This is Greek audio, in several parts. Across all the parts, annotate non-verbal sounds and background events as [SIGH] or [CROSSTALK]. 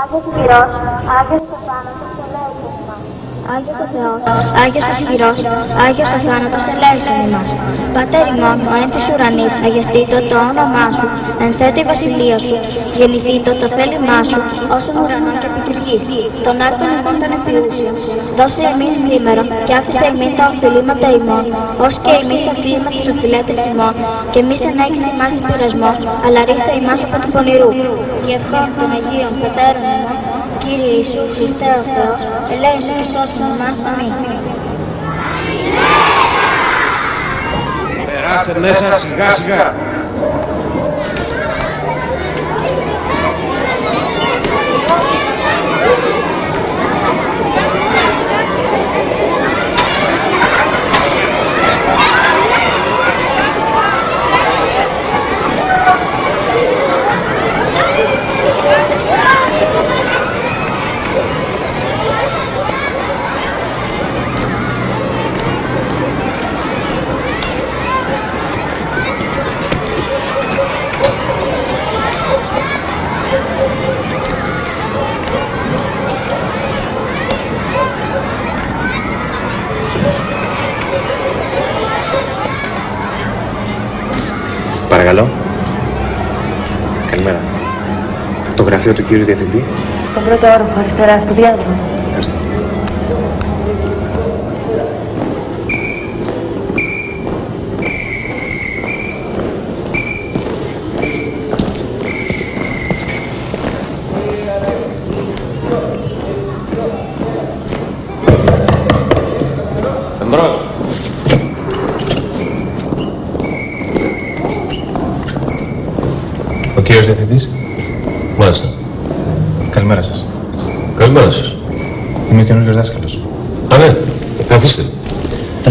Άγιος Χειρός, Άγιος Κοφάνατος, ελέησον ημάς. Άγιος ο Θεός, Άγιος ο Ισχυρός, Άγιος ο Θάνατος, ελέησον ημάς. Πατέρ ημών, ο εν της ουρανής, αγιαστήτω το όνομά σου, ενθέτω η βασιλεία σου, γεννηθήτω το θέλημά σου, όσον ουρανών και επί της γης. Τον άρτον ημών των επιούσιων, δώσε εμείς σήμερα και άφησε εμείς τα οφειλήματα ημών, ως και εμείς αφήνουμε τις οφειλέτες ημών, και εμείς ενέχεις ημάς πειρασμός, αλλά ρίσα ημάς από τους πονηρού. Διευχών των Αγίων Πατέρων ημών, Κύριε Ιησούς Χριστέ ο Θεός, ελέησον και σώσον εμάς. Αμήν. Περάστε μέσα σιγά σιγά. Παρακαλώ. Καλημέρα. Το γραφείο του κύριου Διευθυντή. Στον πρώτο όροφο, αριστερά, στο διάδρομο.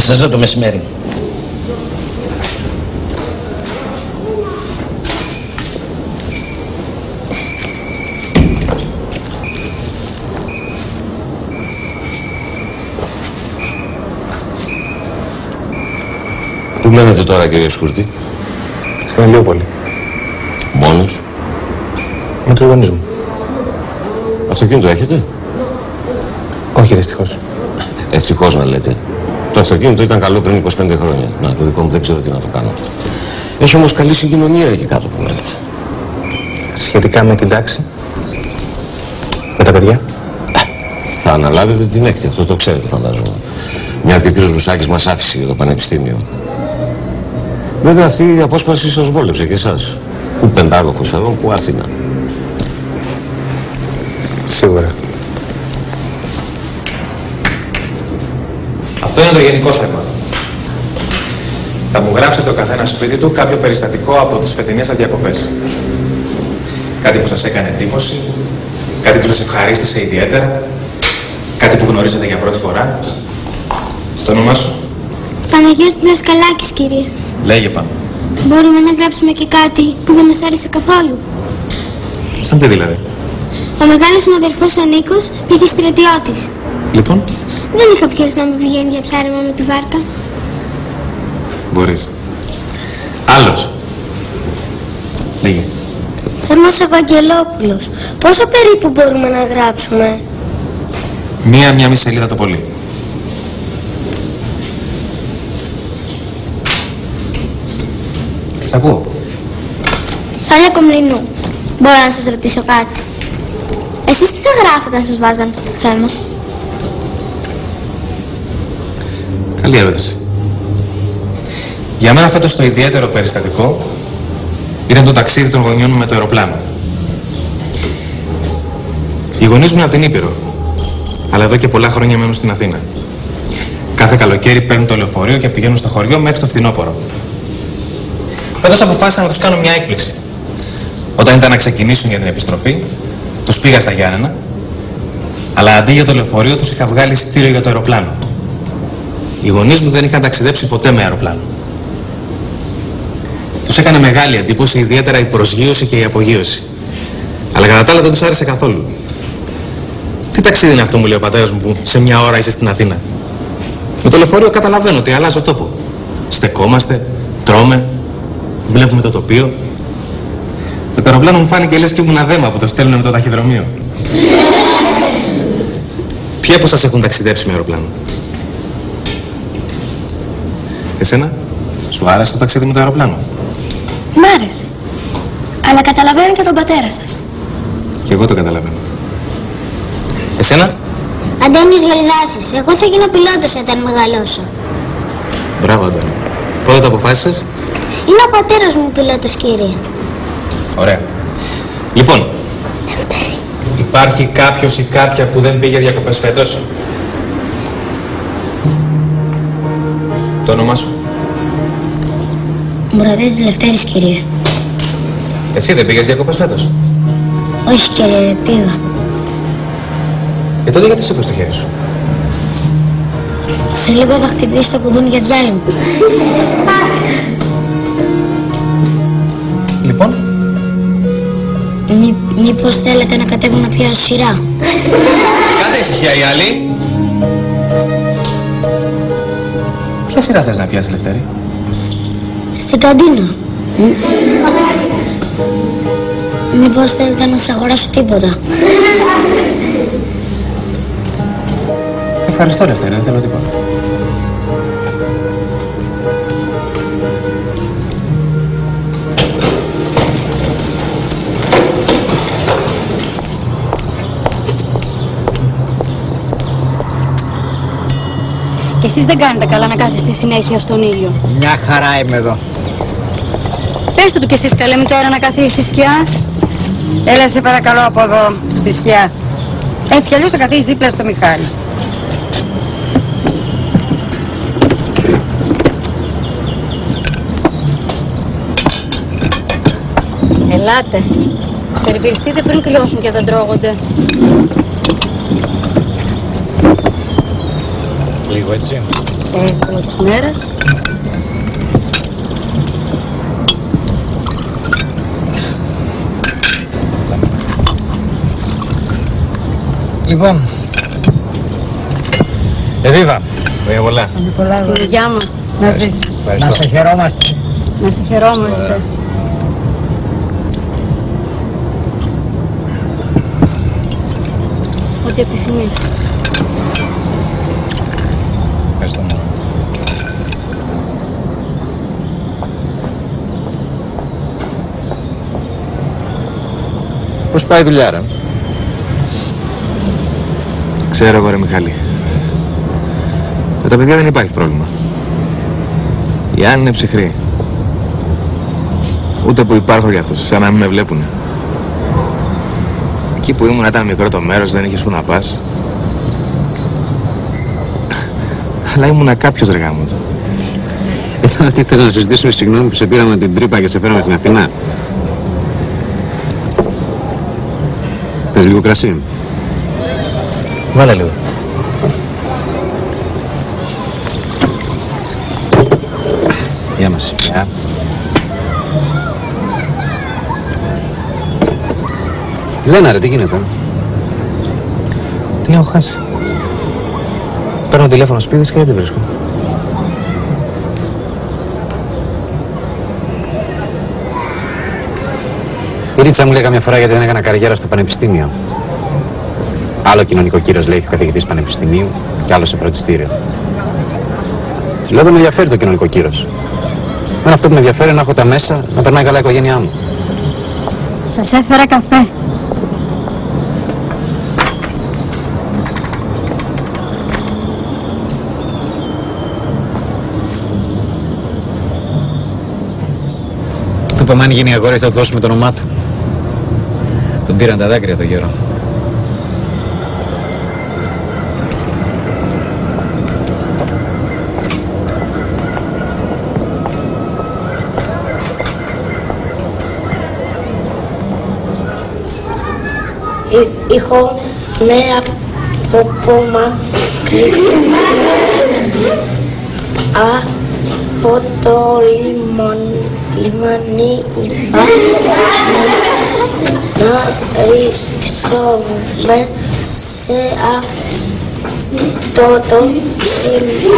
Σας δω το μεσημέρι. Πού μένετε τώρα, κύριε Σκουρτή. Στην Ελιόπολη. Μόνος; Με τους γονείς μου. Αυτοκίνητο έχετε; Όχι, δυστυχώς. Ευτυχώς να λέτε. Το αυτοκίνητο ήταν καλό πριν 25 χρόνια. Να, το δικό μου δεν ξέρω τι να το κάνω. Έχει όμως καλή συγκοινωνία εκεί κάτω που μένετε. Σχετικά με την τάξη; Με τα παιδιά; Θα αναλάβετε την έκτη, αυτό το ξέρετε φαντάζομαι. Μια και ο κύριος Ρουσάκης μας άφησε για το πανεπιστήμιο. Βέβαια αυτή η απόσπαση σας βόλεψε και εσάς. Που πεντάγωφος εδώ, που Αθήνα. Σίγουρα. Αυτό είναι το γενικό θέμα. Θα μου γράψετε ο καθένας σπίτι του κάποιο περιστατικό από τις φετινές σας διακοπές. Κάτι που σας έκανε εντύπωση, κάτι που σας ευχαρίστησε ιδιαίτερα, κάτι που γνωρίσατε για πρώτη φορά. Το όνομά σου; Παναγιώτης Δασκαλάκης, κύριε. Λέγε πάνω. Μπορούμε να γράψουμε και κάτι που δεν μας άρεσε καθόλου. Σαν τι δηλαδή; Ο μεγάλος μου αδερφός ο Νίκος πήγε στρατιώτης. Λοιπόν, Δεν είχα ποιος να με πηγαίνει για ψάρεμα με τη βάρκα. μπορείς. Άλλος. Λέγε. Θέρμος Ευαγγελόπουλος. Πόσο περίπου μπορούμε να γράψουμε; Μία, μία μισή σελίδα το πολύ. Σ' ακούω. Θάνια Κομλινού. Μπορώ να σας ρωτήσω κάτι. Εσείς τι θα γράφετε αν σας βάζανε στο θέμα; Καλή ερώτηση. Για μένα φέτος το ιδιαίτερο περιστατικό ήταν το ταξίδι των γονιών μου με το αεροπλάνο. Οι γονείς μου είναι από την Ήπειρο, αλλά εδώ και πολλά χρόνια μένουν στην Αθήνα. Κάθε καλοκαίρι παίρνουν το λεωφορείο και πηγαίνουν στο χωριό μέχρι το φθινόπωρο. Φέτος αποφάσισα να τους κάνω μια έκπληξη. Όταν ήταν να ξεκινήσουν για την επιστροφή, τους πήγα στα Γιάννενα, αλλά αντί για το λεωφορείο τους είχα βγάλει εισιτήριο για το αεροπλάνο. Οι γονείς μου δεν είχαν ταξιδέψει ποτέ με αεροπλάνο. Τους έκανε μεγάλη εντύπωση, ιδιαίτερα η προσγείωση και η απογείωση. Αλλά κατά τα άλλα δεν τους άρεσε καθόλου. Τι ταξίδι είναι αυτό, μου λέει ο πατέρας μου, που σε μια ώρα είσαι στην Αθήνα; Με το λεωφορείο καταλαβαίνω ότι αλλάζω τόπο. Στεκόμαστε, τρώμε, βλέπουμε το τοπίο. Με το αεροπλάνο μου φάνηκε λες και ήμουν αδέμα που το στέλνουν με το ταχυδρομείο. Ποιοι από σας έχουν ταξιδέψει με αεροπλάνο; Εσένα, σου άρεσε το ταξίδι με το αεροπλάνο; Μ' άρεσε. Αλλά καταλαβαίνω και τον πατέρα σας. Και εγώ το καταλαβαίνω. Εσένα, Αντώνης Γαλιδάσης. Εγώ θα γίνω πιλότος όταν μεγαλώσω. μπράβο Αντώνη. Πότε το αποφάσισες; Είναι ο πατέρας μου πιλότος, κύριε. Ωραία. Λοιπόν, υπάρχει κάποιος ή κάποια που δεν πήγε διακοπές φέτος; Το όνομά σου; Μουρατίδης Λευτέρης, κύριε. Εσύ δεν πήγες διακοπές φέτος; Όχι, κύριε, πήγα. Και τότε γιατί σήκωσες το χέρι σου; Σε λίγο θα χτυπήσει το κουδούνι για διάλειμμα. Λοιπόν, Μή, μήπως θέλετε να κατέβω να πιάσω σειρά; κάντε ησυχία οι άλλοι. Ποια σειρά θες να πιάσεις, Λευτέρη; Στην καντίνα. Μήπως θέλετε να σας αγοράσω τίποτα. Ευχαριστώ, Λευτέρη, δεν θέλω τίποτα. Και εσείς δεν κάνετε καλά να κάθεστε συνέχεια στον ήλιο. Μια χαρά είμαι εδώ. Πέστε του κι εσείς καλέ μητέρα να καθίσει στη σκιά. Έλα σε παρακαλώ από εδώ, στη σκιά. Έτσι κι αλλιώς θα καθίσεις δίπλα στο Μιχάλη. Ελάτε. Σερβιριστείτε πριν κρυώσουν και δεν τρώγονται. Λίγο έτσι. Εύκολο της μέρας. Λοιπόν. Εβίβα. Βέβαια πολλά. Στην υγειά μας. Να ζήσεις. Να σε χαιρόμαστε. Να σε χαιρόμαστε. Ό,τι επιθυμείς. Ευχαριστώ. Πώς πάει η δουλειά, ρε; Ξέρω εγώ, ρε Μιχάλη. Με τα παιδιά δεν υπάρχει πρόβλημα. Η Άννη είναι ψυχρή. Ούτε που υπάρχω για αυτούς, σαν να μην με βλέπουν. Εκεί που ήμουν ήταν μικρό το μέρος, δεν είχες που να πας. Αλλά ήμουνα κάποιος ρε γάμο του. Εδώ τι θες να συζητήσουμε συγγνώμη που σε πήραμε την τρύπα και σε φέραμε στην Αθηνά. Θες λίγο κρασί; Βάλε λίγο. Γεια μας. Γεια. Λένα ρε, τι γίνεται; Την έχω χάσει. Παίρνω τηλέφωνο σπίτι της και δεν τη βρίσκω. Η Ρίτσα μου λέει καμιά φορά γιατί δεν έκανα καριέρα στο πανεπιστήμιο. Άλλο κοινωνικό κύριο λέει καθηγητής πανεπιστημίου και άλλο σε φροντιστήριο. Της Λέω δεν με ενδιαφέρει το κοινωνικό κύριο. Εμένα αυτό που με ενδιαφέρει είναι να έχω τα μέσα να περνάει καλά η οικογένειά μου. Σας έφερα καφέ. Του είπαμε αν γίνει αγόρι θα του δώσουμε το όνομά του. Τον πήραν τα δάκρυα το γέρο. Ήχο με απόπομα από το λιμον, λιμανί είπα να ρίξουμε σε αυτό το σημείο.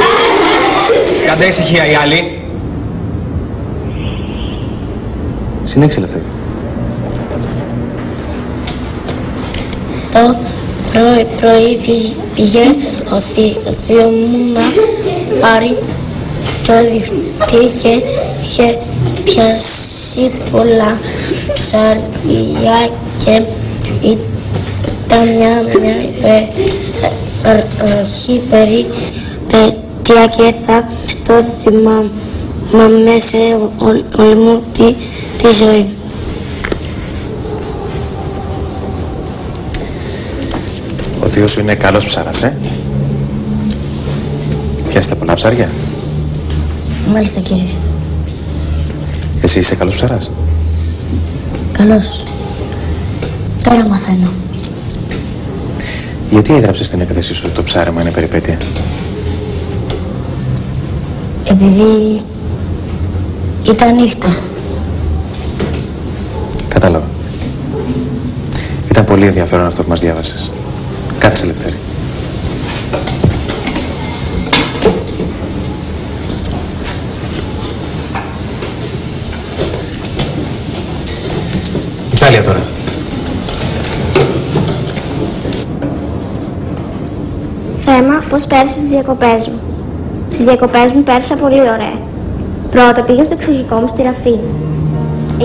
Κάντε ησυχία οι άλλοι. Συνέχισε Λευτέρη. το πρωί, πρωί πήγε ο, θείος, ο θείο μου να πάρει το διχτή και είχε πιάσει πολλά ψάρια και ήταν μια, μια ε, ε, ροχή περιπέτεια και θα το θυμάμαι σε όλη μου τη, τη ζωή. Ο θείος σου είναι καλός ψάρας, ε; Πιάσετε πολλά ψάρια. Μάλιστα κύριε. Εσύ είσαι καλός ψαράς; Καλώς. Τώρα μαθαίνω. Γιατί έγραψες στην έκθεσή σου ότι το ψάρεμα είναι περιπέτεια; Επειδή ήταν νύχτα. Κατάλαβα. Ήταν πολύ ενδιαφέρον αυτό που μας διάβασες. Κάθισε Λευτέρη. Ιταλία τώρα. Θέμα πώς πέρασε τις διακοπές μου. Στις διακοπές μου πέρασα πολύ ωραία. Πρώτα πήγα στο εξοχικό μου στη Ραφίνα.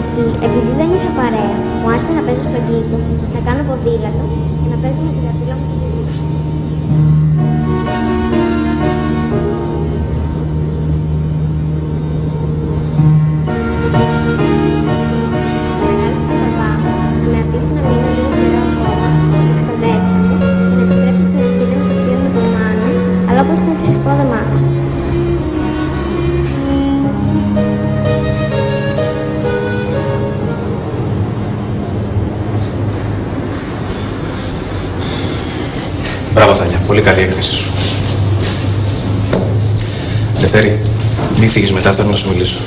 Εκεί, επειδή δεν είχα παρέα, μου άρεσε να παίζω στον κήπο, να κάνω ποδήλατο και να παίζω με τη γραφίλα μου να με αφήσει να μείνω λίγο καιρό ακόμα με τα ξαδέρφια μου και να επιστρέψω στην Αθήνα με το θείο με τον Μάνο, αλλά όπως ήταν φυσικό δεν μ' άφησε. Μπράβο Θάνια, πολύ καλή έκθεση σου. Λευτέρη, μη φύγεις μετά, θέλω να σου μιλήσω.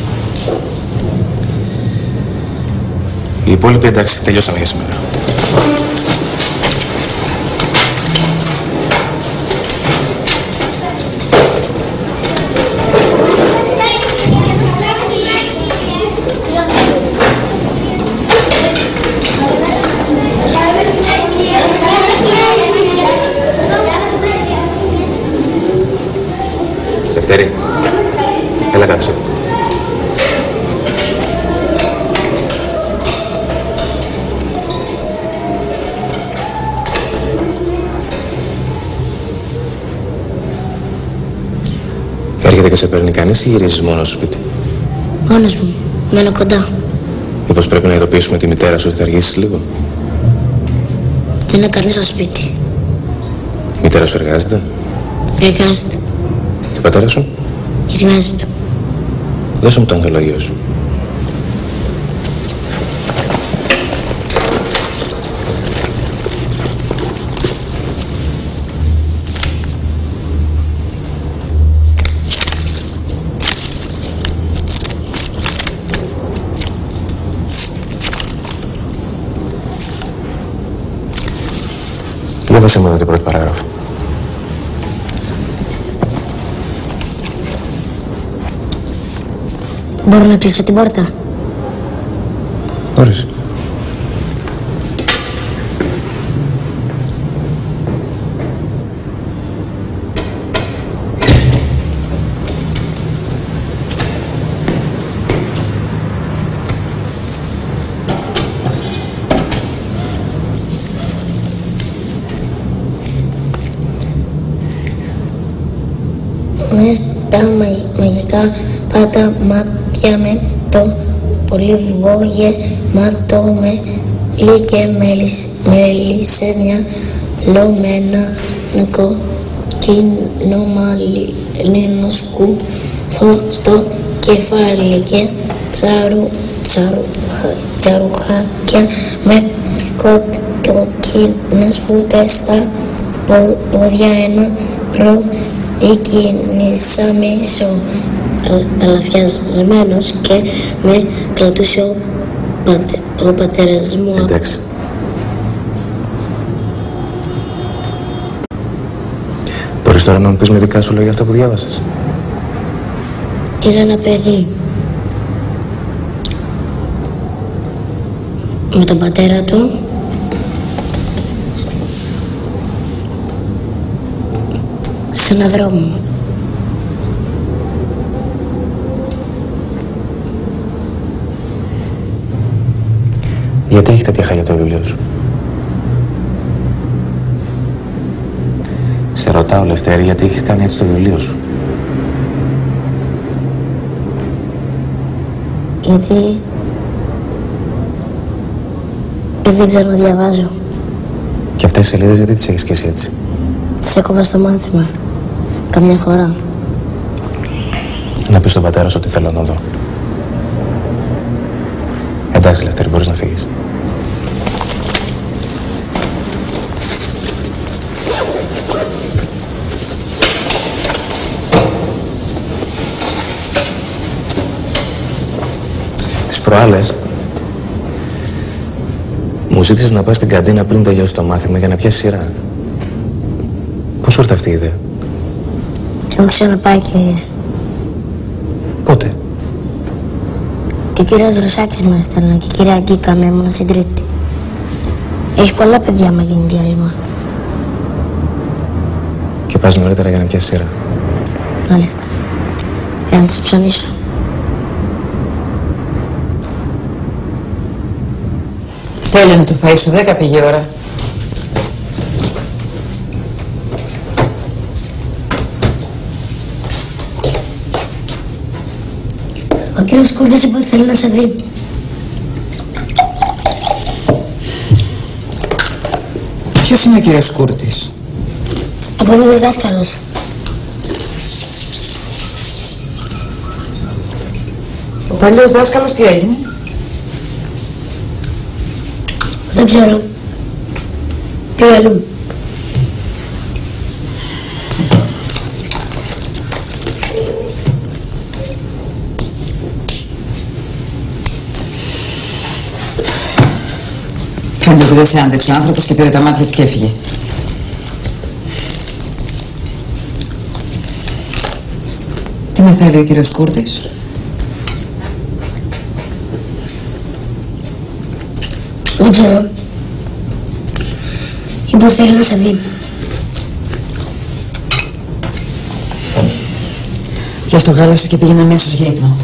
Οι υπόλοιποι εντάξει, τελειώσαμε για σήμερα. Και σε παίρνει κανείς ή γυρίζεις μόνος σου σπίτι; Μόνος μου. Μένω κοντά. Μήπως πρέπει να ειδοποιήσουμε τη μητέρα σου ότι θα αργήσεις λίγο; Δεν είναι κανείς στο σπίτι. Η μητέρα σου εργάζεται; Εργάζεται. Και ο πατέρας σου; Εργάζεται. Δώσε μου το ανθολογίο σου. Διάβασε μόνο την πρώτη παράγραφο. Μπορώ να κλείσω την πόρτα; Μπορείς. με τα μαγ- μαγικά πάντα μάτια με το πολύ γεμάτο με λί και μέλισ- μέλισσε μια λωμένα κοκκίνο μαλλινό σκούφο στο κεφάλι και τσαρου, τσαρουχα, τσαρουχάκια με κοκ, κοκκίνες φούτες στα πο- πόδια ένα προ εκκίνησα μίσο αλαφιασμένος και με κρατούσε ο, πατε, ο πατέρας μου Εντάξει. Μπορείς τώρα να μου πεις με δικά σου λόγια αυτά που διάβασες. Είναι ένα παιδί. Με τον πατέρα του ένα δρόμο μου. Γιατί έχει τέτοια χάλια το βιβλίο σου; Σε ρωτάω, Λευτέρη, γιατί έχεις κάνει έτσι το βιβλίο σου; Γιατί... Γιατί δεν ξέρω να διαβάζω. Και αυτές τις σελίδες γιατί τις έχεις και εσύ έτσι; Τις έκοβα στο μάθημα. Καμιά φορά. Να πεις στον πατέρα σου ότι θέλω να δω. Εντάξει, Λευτέρη, μπορείς να φύγεις. Τις προάλλες μου ζήτησες να πας στην καντίνα πριν τελειώσει το μάθημα για να πιάσεις σειρά. Πώς σου ήρθε αυτή η ιδέα; Έχω ξαναπάει και... Πότε; Και ο κύριος Ρωσάκης μας ήταν και η κυρία Γκίκα με ήμουν στην τρίτη. Έχει πολλά παιδιά μα γίνει διάλειμμα. Και πας νωρίτερα για να πιάσεις σειρά. Μάλιστα. Για να τους ψωνίσω. Τέλειωνε το φαΐ σου, δέκα πήγε η ώρα. Ο κύριος Κούρτης είπε ότι θέλει να σε δει. Ποιος είναι ο κύριος Κούρτης; Ο καινούργιος δάσκαλος. Ο παλιός δάσκαλος τι έγινε; Δεν ξέρω. Πήγε αλλού. Ότι δεν σε άντεξε ο άνθρωπος και πήρε τα μάτια του και έφυγε. Τι με θέλει ο κύριος Κούρτης; Δεν ξέρω. Είπε ότι θέλει να σε δει. Για στο γάλα σου και πήγαινε αμέσως για ύπνο.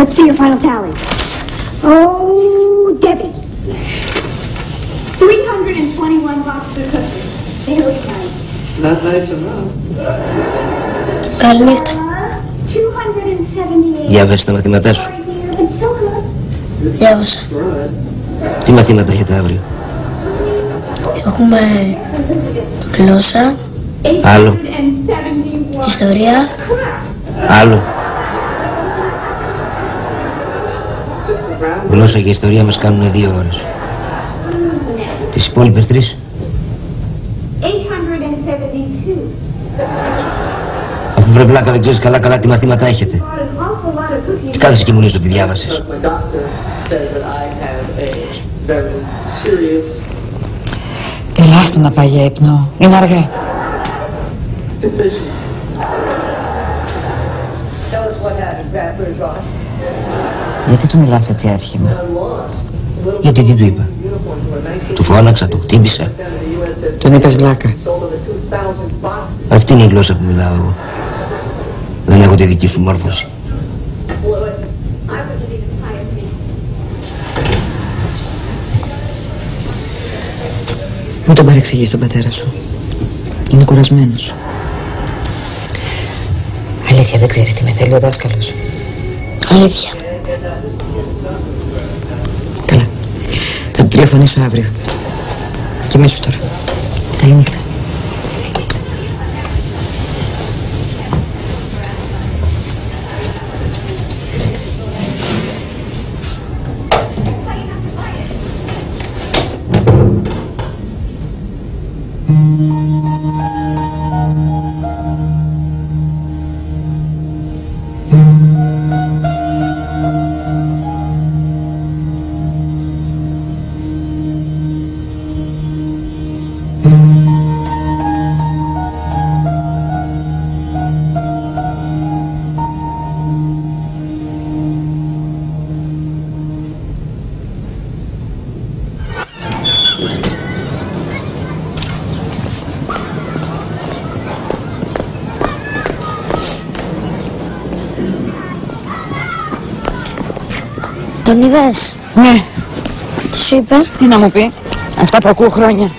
Let's see your final tallies. Oh, Debbie. 321 boxes of cookies. They look nice. Not nice enough. Καληνύχτα. 278. Διάβασες τα μαθήματά σου; It's so good. Διάβασα. Τι μαθήματα έχετε αύριο; Έχουμε γλώσσα, Άλλο. ιστορία, Άλλο. Γλώσσα και ιστορία μας κάνουν δύο ώρες. Τις υπόλοιπες τρεις. 872. Αφού βρε βλάκα δεν ξέρεις καλά καλά τι μαθήματα έχετε. Bought an awful lot of cookies. Τι κάθεσαι και μου λες ότι διάβασες. My doctor says that I have a very serious Έλα στο να πάει για ύπνο. Είναι αργά. Γιατί του μιλάς έτσι άσχημα; Γιατί τι του είπα. Του φώναξα, του χτύπησα. Τον είπες βλάκα. Sold over 2,000 boxes. Αυτή είναι η γλώσσα που μιλάω εγώ. Δεν έχω τη δική σου μόρφωση. Μην τον παρεξηγείς τον πατέρα σου. Είναι κουρασμένος. Αλήθεια δεν ξέρεις τι με θέλει ο δάσκαλος. αλήθεια. Καλά. Θα του τηλεφωνήσω αύριο. Και μέσω τώρα. Καληνύχτα. Είπε. Τι να μου πει. Αυτά που ακούω χρόνια.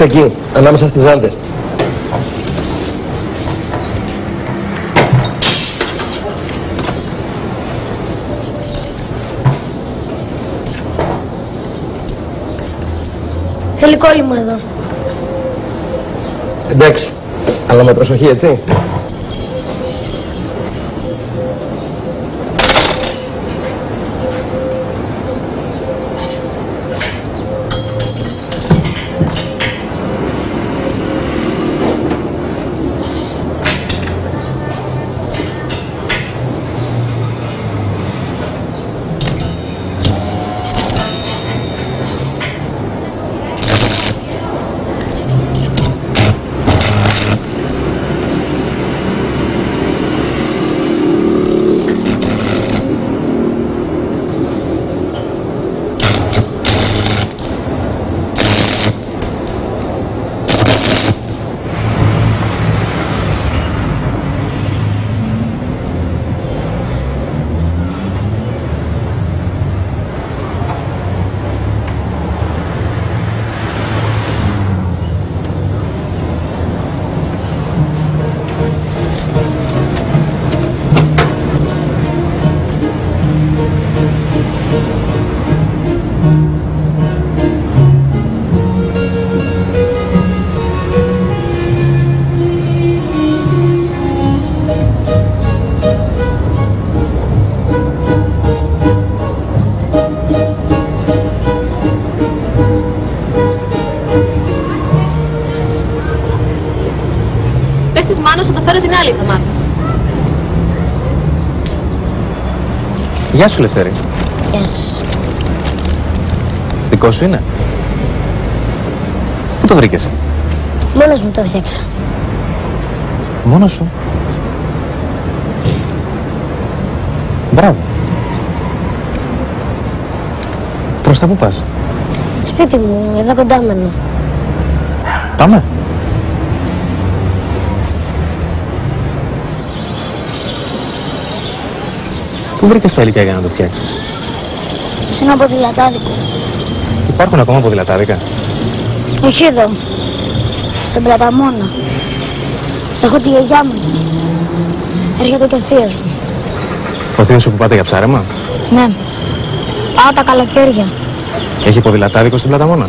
Ψάξε εκεί, ανάμεσα στις ζάντες. Θέλει κόλλημα εδώ. Εντάξει, αλλά με προσοχή, έτσι. Γεια σου, Λευτέρη. Γεια σου. Δικό σου είναι; Πού το βρήκες; Μόνος μου το φτιάξα. Μόνος σου; Μπράβο. Προς τα πού πας; Σπίτι μου, εδώ κοντά μένω. Πάμε. Πού βρήκες τα υλικά για να το φτιάξεις; Σε ένα ποδηλατάδικο. Υπάρχουν ακόμα ποδηλατάδικα; Όχι εδώ. Στον Πλαταμόνα. Έχω τη γιαγιά μου. Έρχεται και ο θείος μου. Ο θείος σου που πάτε για ψάρεμα; Ναι. Πάω τα καλοκαίρια. Έχει ποδηλατάδικο στην Πλαταμόνα;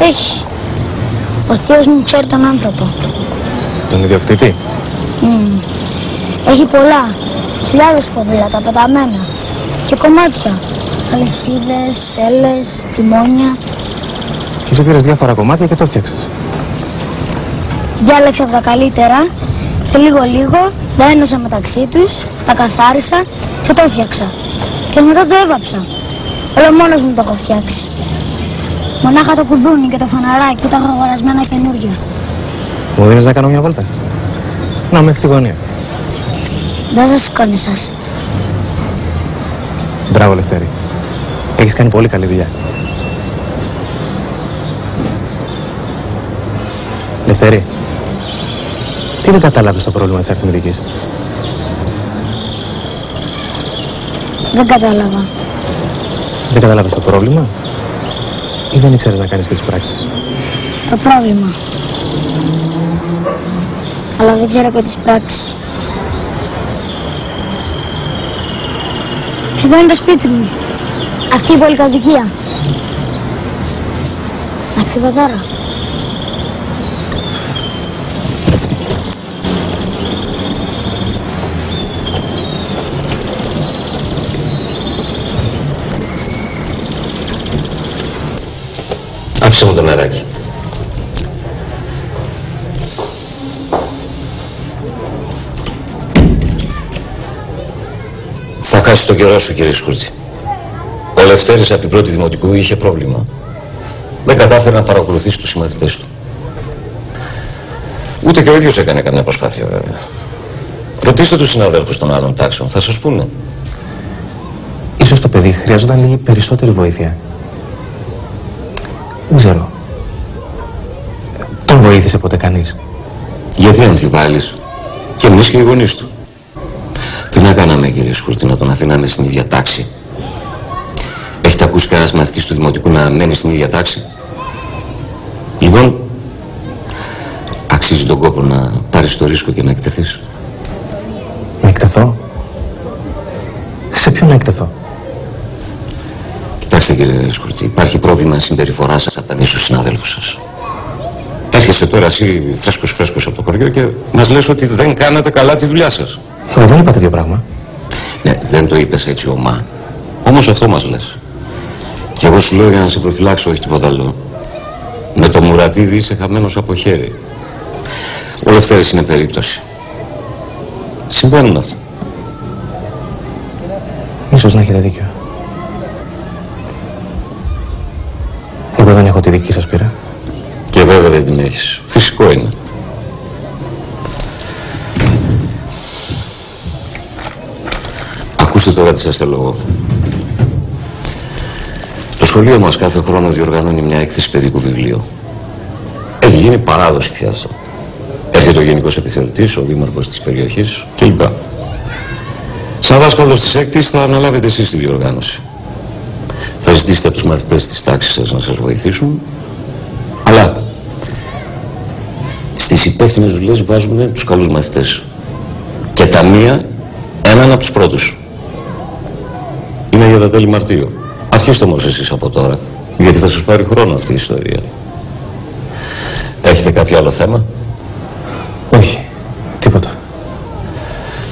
Έχει. Ο θείος μου ξέρει τον άνθρωπο. Τον ιδιοκτήτη; Μμμ. Έχει πολλά. Χιλιάδες ποδήλατα πεταμένα. Και κομμάτια. Αλυσίδες, έλες, τιμόνια. Και σε πήρες διάφορα κομμάτια και το φτιάξες. Διάλεξα από τα καλύτερα και λίγο λίγο τα ένωσα μεταξύ τους, τα καθάρισα και το έφτιαξα. Και μετά το έβαψα. Όλο μόνος μου το έχω φτιάξει. Μονάχα το κουδούνι και το φαναράκι τα έχω αγορασμένα καινούργια. Μου δίνεις να κάνω μια βόλτα; Να, μέχρι τη γωνία. Δεν σας σηκώνει σας. Μπράβο, Λευτέρη. Έχεις κάνει πολύ καλή δουλειά. Λευτέρη, τι δεν κατάλαβες το πρόβλημα της αριθμητικής; Δεν κατάλαβα. Δεν καταλάβεις το πρόβλημα; Ή δεν ήξερες να κάνεις και τις πράξεις; Το πρόβλημα. Αλλά δεν ξέρω και τις πράξεις. Εδώ είναι το σπίτι μου. Αυτή η πολυκατοικία. Να φύγω τώρα. Άφησε μου το νεράκι. Θα χάσει τον καιρό σου, κύριε Σκούρτη. Ο Λευτέρης από την πρώτη δημοτικού είχε πρόβλημα. Δεν κατάφερε να παρακολουθήσει τους συμμαθητές του. Ούτε και ο ίδιος έκανε καμιά προσπάθεια, βέβαια. Ρωτήστε τους συναδέλφους των άλλων τάξεων, θα σας πούνε. Ίσως το παιδί χρειαζόταν λίγη περισσότερη βοήθεια. Δεν ξέρω. Τον βοήθησε ποτέ κανείς; Γιατί αμφιβάλλεις. Και εμείς και οι γονείς του. Τι να κάναμε κύριε Σκουρτή, να τον αφήναμε στην ίδια τάξη. Έχετε ακούσει κανένας μαθητής του Δημοτικού να μένει στην ίδια τάξη; Λοιπόν, αξίζει τον κόπο να πάρεις το ρίσκο και να εκτεθείς. Να εκτεθώ; Σε ποιον να εκτεθώ; Κοιτάξτε κύριε Σκουρτή, υπάρχει πρόβλημα συμπεριφοράς απέναντι στους συναδέλφους σας. Έρχεσαι τώρα εσύ φρέσκος φρέσκος από το χωριό και μας λες ότι δεν κάνατε καλά τη δουλειά σας. Εγώ δεν είπα τέτοιο πράγμα. Ναι, δεν το είπες έτσι ομά. Όμως αυτό μας λες. Και εγώ σου λέω για να σε προφυλάξω, όχι τίποτα άλλο. Με το μουρατίδι είσαι χαμένος από χέρι. Ο Λευτέρης είναι περίπτωση. Συμβαίνουν αυτά. Ίσως να έχετε δίκιο. Εγώ δεν έχω τη δική σας πείρα. Και βέβαια δεν την έχεις. Φυσικό είναι. Ακούστε τώρα τι σας θέλω εγώ. Το σχολείο μας κάθε χρόνο διοργανώνει μια έκθεση παιδικού βιβλίου. Έχει γίνει παράδοση πια αυτό. Έρχεται ο Γενικός Επιθεωρητής, ο Δήμαρχος της περιοχής κλπ. Σαν δάσκαλος της έκτης θα αναλάβετε εσείς τη διοργάνωση. Θα ζητήσετε από τους μαθητές της τάξης σας να σας βοηθήσουν, αλλά στις υπεύθυνες δουλειές βάζουμε τους καλούς μαθητές. Και τα μία, έναν από τους πρώτους. Είναι για τα τέλη Μαρτίου. Αρχίστε όμως εσείς από τώρα, γιατί θα σας πάρει χρόνο αυτή η ιστορία. Έχετε κάποιο άλλο θέμα; Όχι. Τίποτα.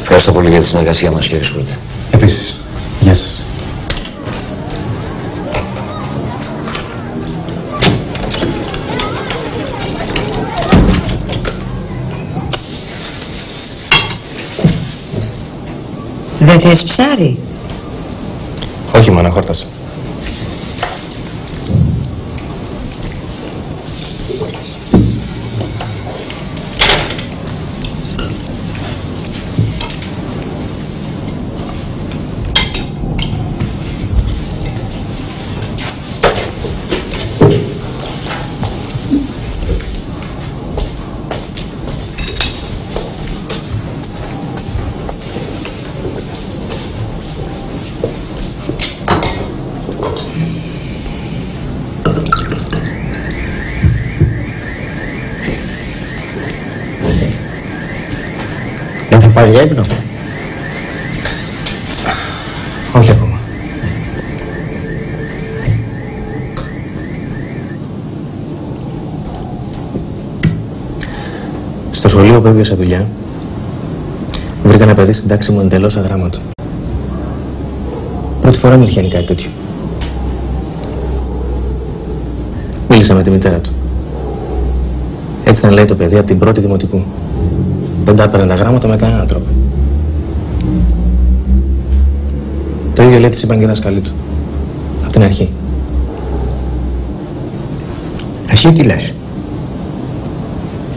Ευχαριστώ πολύ για τη συνεργασία μας, κύριε Σκούρτη. Επίσης. Γεια σας. Δεν θες ψάρι; Όχι, μάνα, χόρτασα. Για ύπνο. Όχι ακόμα. Στο σχολείο που έβγαισα δουλειά, βρήκα ένα παιδί στην τάξη μου εντελώς αγράμματο. Πρώτη φορά μου τυχαίνει κάτι τέτοιο. Μίλησα με τη μητέρα του. Έτσι ήταν λέει το παιδί από την πρώτη δημοτικού. Δεν τα έπαιρνε τα γράμματα με κανέναν τρόπο. Το ίδιο λέει της είπαν και οι δάσκαλοι του. Από την αρχή. Εσύ τι λες;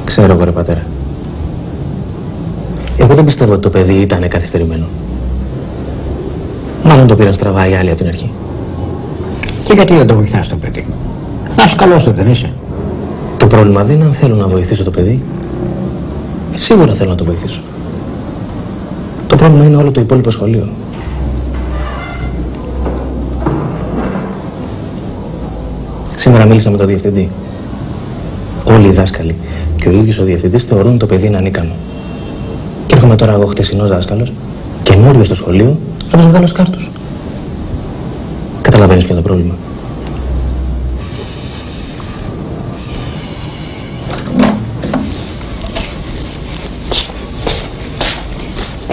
Ξέρω εγώ ρε πατέρα. Εγώ δεν πιστεύω ότι το παιδί ήταν καθυστερημένο. Μάλλον το πήραν στραβά οι άλλοι από την αρχή. Και γιατί δεν το βοηθάς το παιδί; Να σου καλός το δεν είσαι. Το πρόβλημα δεν είναι αν θέλω να βοηθήσω το παιδί. Σίγουρα θέλω να το βοηθήσω. Το πρόβλημα είναι όλο το υπόλοιπο σχολείο. Σήμερα μίλησα με τον διευθυντή. Όλοι οι δάσκαλοι και ο ίδιος ο διευθυντής θεωρούν το παιδί να ανίκανο. Και έρχομαι τώρα εγώ χτεσινός δάσκαλος, καινούριος στο σχολείο, να τους βγάλω σκάρτους. Καταλαβαίνεις ποιο είναι το πρόβλημα.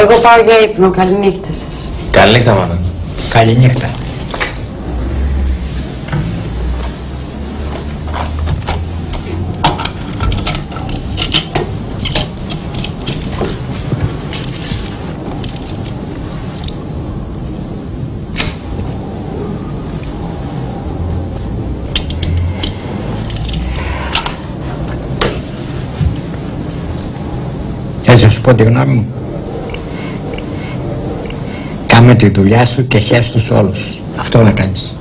Εγώ πάω για ύπνο. Καληνύχτα σας. Καληνύχτα, μάνα. Καληνύχτα. Θέλεις να σου πω τη γνώμη μου. Κάμε τη δουλειά σου και χες τους όλους. Αυτό να κάνεις.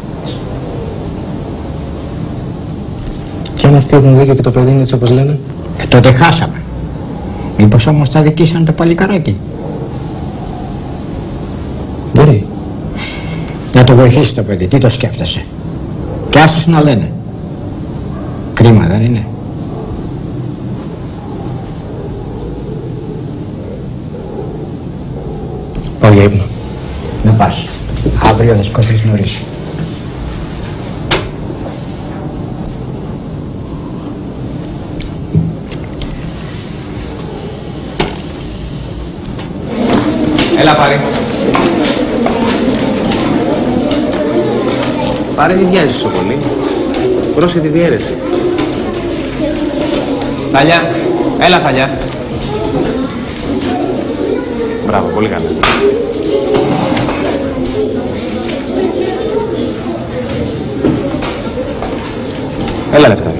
Και αν αυτοί έχουν δίκιο και το παιδί είναι έτσι όπως λένε; Ε, τότε χάσαμε. Μήπως όμως τα δικήσαν το παλικαράκι; Μπορεί. Να το βοηθήσει το παιδί. Τι το σκέφτεσαι; Και άστος να λένε. Κρίμα δεν είναι; Πάω για ύπνο. Να πας. Αύριο θα σκοτείς νωρίς. Έλα πάρει. Πάρε μη βιάζεις τόσο πολύ. Πρόσεχε τη διαίρεση. Θαλιά. Έλα θαλιά. Μπράβο, πολύ καλά. Έλα Λευτάρη.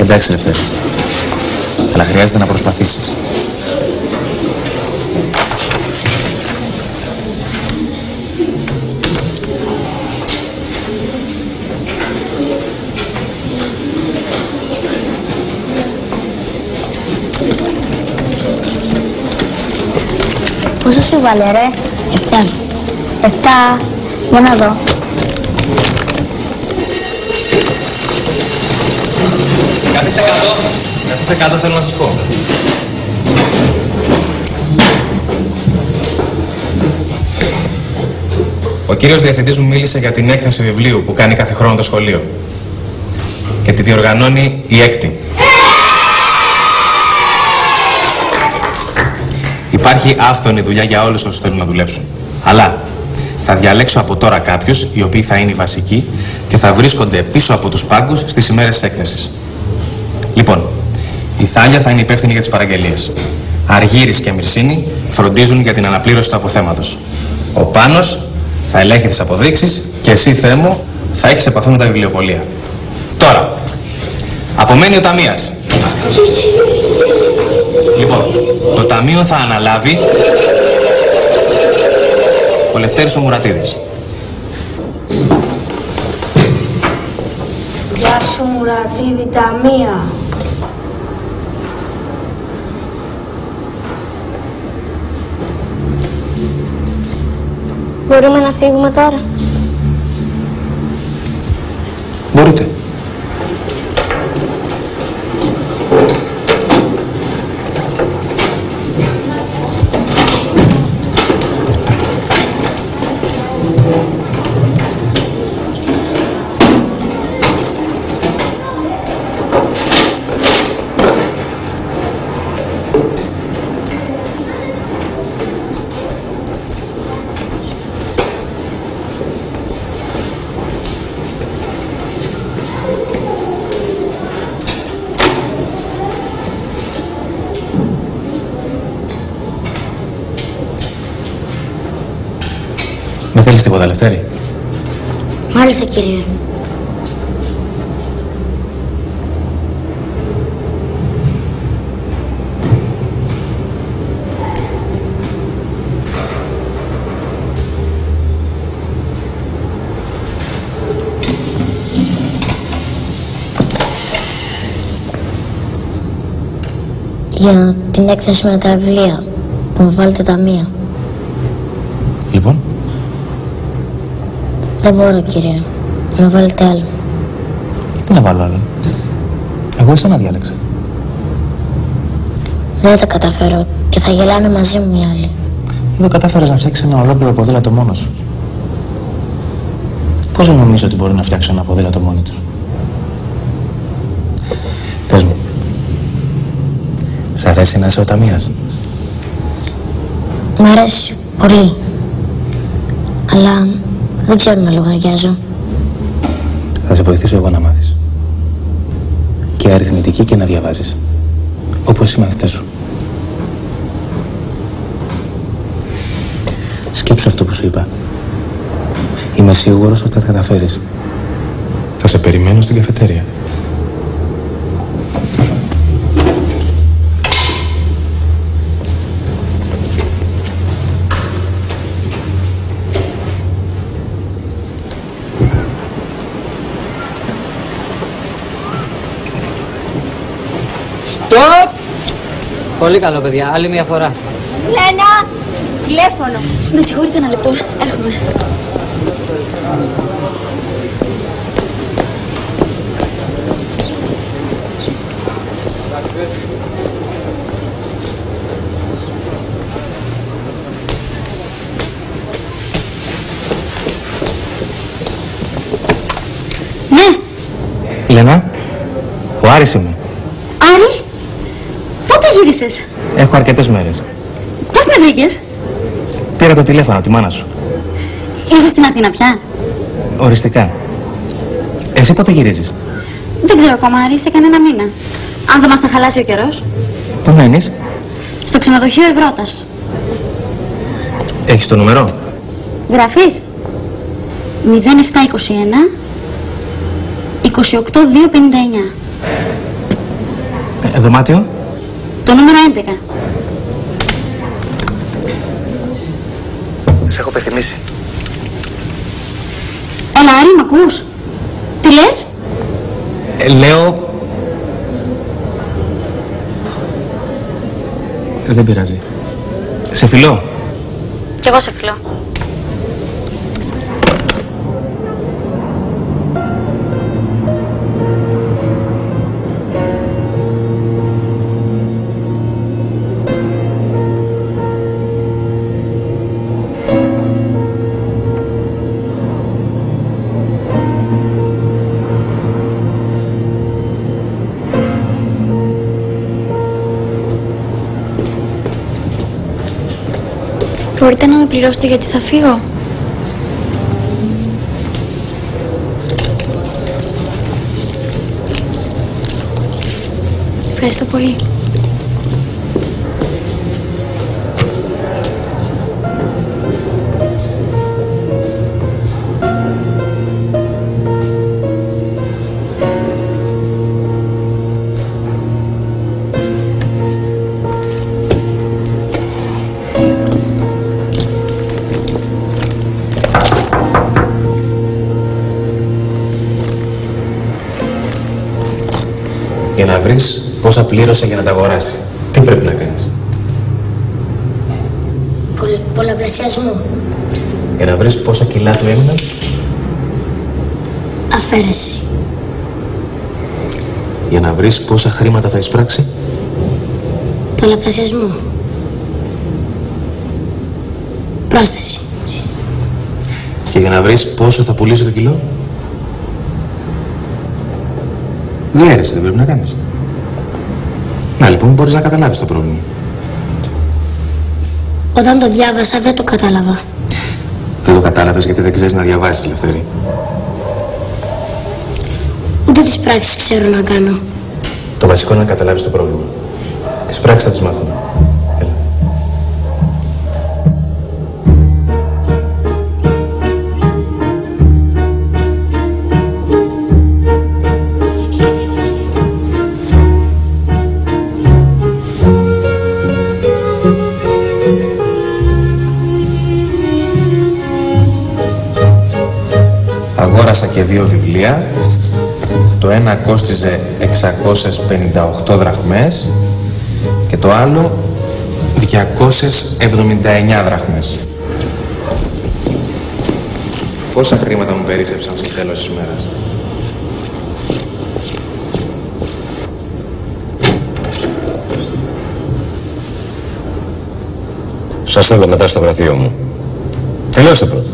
Εντάξει, Λευτέρη. Αλλά χρειάζεται να προσπαθήσεις. Σου βάλε ρε. Εφτά. Εφτά. Για να δω. Καθίστε κάτω. Καθίστε κάτω, θέλω να σας πω. Ο κύριος Διευθυντής μου μίλησε για την έκθεση βιβλίου που κάνει κάθε χρόνο το σχολείο. Και τη διοργανώνει η έκτη. Υπάρχει άφθονη δουλειά για όλους όσους θέλουν να δουλέψουν. Αλλά θα διαλέξω από τώρα κάποιους, οι οποίοι θα είναι οι βασικοί και θα βρίσκονται πίσω από τους πάγκους στις ημέρες της έκθεσης. Λοιπόν, η Θάλια θα είναι υπεύθυνη για τις παραγγελίες. Αργύρης και Μυρσίνη φροντίζουν για την αναπλήρωση του αποθέματος. Ο Πάνος θα ελέγχει τις αποδείξεις και εσύ, Θεέ μου, θα έχεις επαφή με τα βιβλιοπολία. Τώρα, απομένει ο Ταμίας. [LAUGHS] Λοιπόν, το Ταμείο θα αναλάβει ο Λευτέρης ο Μουρατίδης. Γεια σου Μουρατίδη Ταμία. Μπορούμε να φύγουμε τώρα; Μπορείτε. Δεν θέλεις τίποτα, Λευτέρη. Μάλιστα κύριε. Για την έκθεση με τα βιβλία που μου βάλετε τα μία. Λοιπόν, Δεν μπορώ κύριε. Να βάλετε άλλο. τι να βάλω άλλο; Εγώ εσένα διάλεξα. Δεν θα καταφέρω και θα γελάνε μαζί μου οι άλλοι. Εδώ κατάφερες να φτιάξεις ένα ολόκληρο ποδήλατο μόνος σου. Πώς νομίζω ότι μπορεί να φτιάξω ένα ποδήλατο μόνοι τους; Πες μου. Σ' αρέσει να είσαι ο ταμείας. Μ' αρέσει πολύ. Αλλά δεν ξέρω να λογαριάζω. Θα σε βοηθήσω εγώ να μάθεις. Και αριθμητική και να διαβάζεις. Όπως οι μαθητές σου. Σκέψου αυτό που σου είπα. Είμαι σίγουρος ότι θα τα καταφέρεις. Θα σε περιμένω στην καφετέρια. Στοπ! Πολύ καλό, παιδιά. Άλλη μια φορά. Λένα! Τηλέφωνο. Με συγχωρείτε ένα λεπτό. Έρχομαι. Ναι, Λένα, ο Άρης είμαι. Άρη, πότε γύρισες. Έχω αρκετές μέρες. Πώς με βρήκες; Πήρα το τηλέφωνο από τη μάνα σου. Είσαι στην Αθήνα πια; Οριστικά. Εσύ πότε γυρίζεις; Δεν ξέρω ακόμα, Άρη, σε κανένα μήνα. Αν δεν μας τα χαλάσει ο καιρός. Πού μένεις; Στο ξενοδοχείο Ευρώπας. Έχεις το νούμερο; Γραφείς; 0721 28259. Ε, δωμάτιο; Το νούμερο 11. Σε έχω πεθυμίσει. Έλα, Άρη, μ' ακούς; Τι λες; Ε, λέω... Ε, δεν πειράζει. Σε φιλώ; Κι εγώ σε φιλώ. Πληρώσετε γιατί θα φύγω. Ευχαριστώ πολύ. Να βρεις πόσα πλήρωσε για να τα αγοράσει. Τι πρέπει να κάνεις; Πολ, πολλαπλασιασμό. Για να βρεις πόσα κιλά του έμειναν; Αφαίρεση. Για να βρεις πόσα χρήματα θα εισπράξει; Πολλαπλασιασμό. Πρόσθεση. Και για να βρεις πόσο θα πουλήσει το κιλό; Διαίρεση δεν πρέπει να κάνεις. Να λοιπόν μπορείς να καταλάβεις το πρόβλημα. Όταν το διάβασα δεν το κατάλαβα. Δεν το κατάλαβες γιατί δεν ξέρεις να διαβάσεις, Λευτέρη. Ούτε τις πράξεις ξέρω να κάνω. Το βασικό είναι να καταλάβεις το πρόβλημα. Τις πράξεις θα τις μάθουμε. Αγόρασα και δύο βιβλία. Το ένα κόστιζε 658 δραχμές και το άλλο 279 δραχμές. Πόσα χρήματα μου περίσσεψαν στο τέλος της μέρας; Σας θέλω μετά στο γραφείο μου. Τελειώστε πρώτα.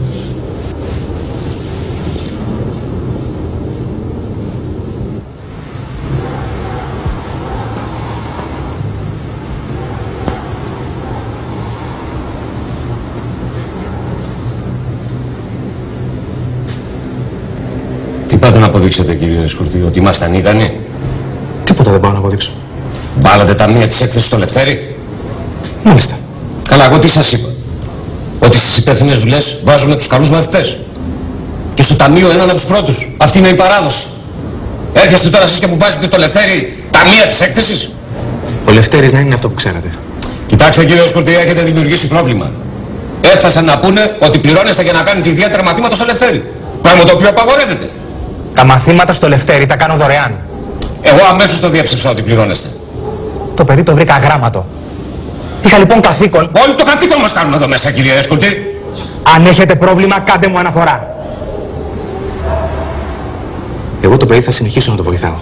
Τι πάτε να αποδείξετε κύριε Σκουρτή, ότι ήμασταν ικανοί. Τίποτα δεν πάω να αποδείξω. Βάλατε τα μία της έκθεσης στο Λευτέρι. Μάλιστα. Καλά, εγώ τι σας είπα; Ότι στις υπεύθυνες δουλειές βάζουμε τους καλούς μαθητές. Και στο ταμείο έναν από τους πρώτους. Αυτή είναι η παράδοση. Έρχεστε τώρα εσείς και μου βάζετε το Λευτέρι τα μία της έκθεσης; Ο Λευτέρης να είναι αυτό που ξέρατε. Κοιτάξτε κύριε Σκουρτή, έχετε δημιουργήσει πρόβλημα. Έφτασαν να πούνε ότι πληρώνεστε για να κάνετε ιδιαίτερα μαθήματα στο Λευτέρι. Πράγμα το οποίο απαγορεύεται. Τα μαθήματα στο Λευτέρη τα κάνω δωρεάν. Εγώ αμέσως το διέψεψα ότι πληρώνεστε. Το παιδί το βρήκα αγράμματο. Είχα λοιπόν καθήκον. Όλοι το καθήκον μας κάνουμε εδώ μέσα κύριε Σκουρτή. Αν έχετε πρόβλημα, κάντε μου αναφορά. Εγώ το παιδί θα συνεχίσω να το βοηθάω.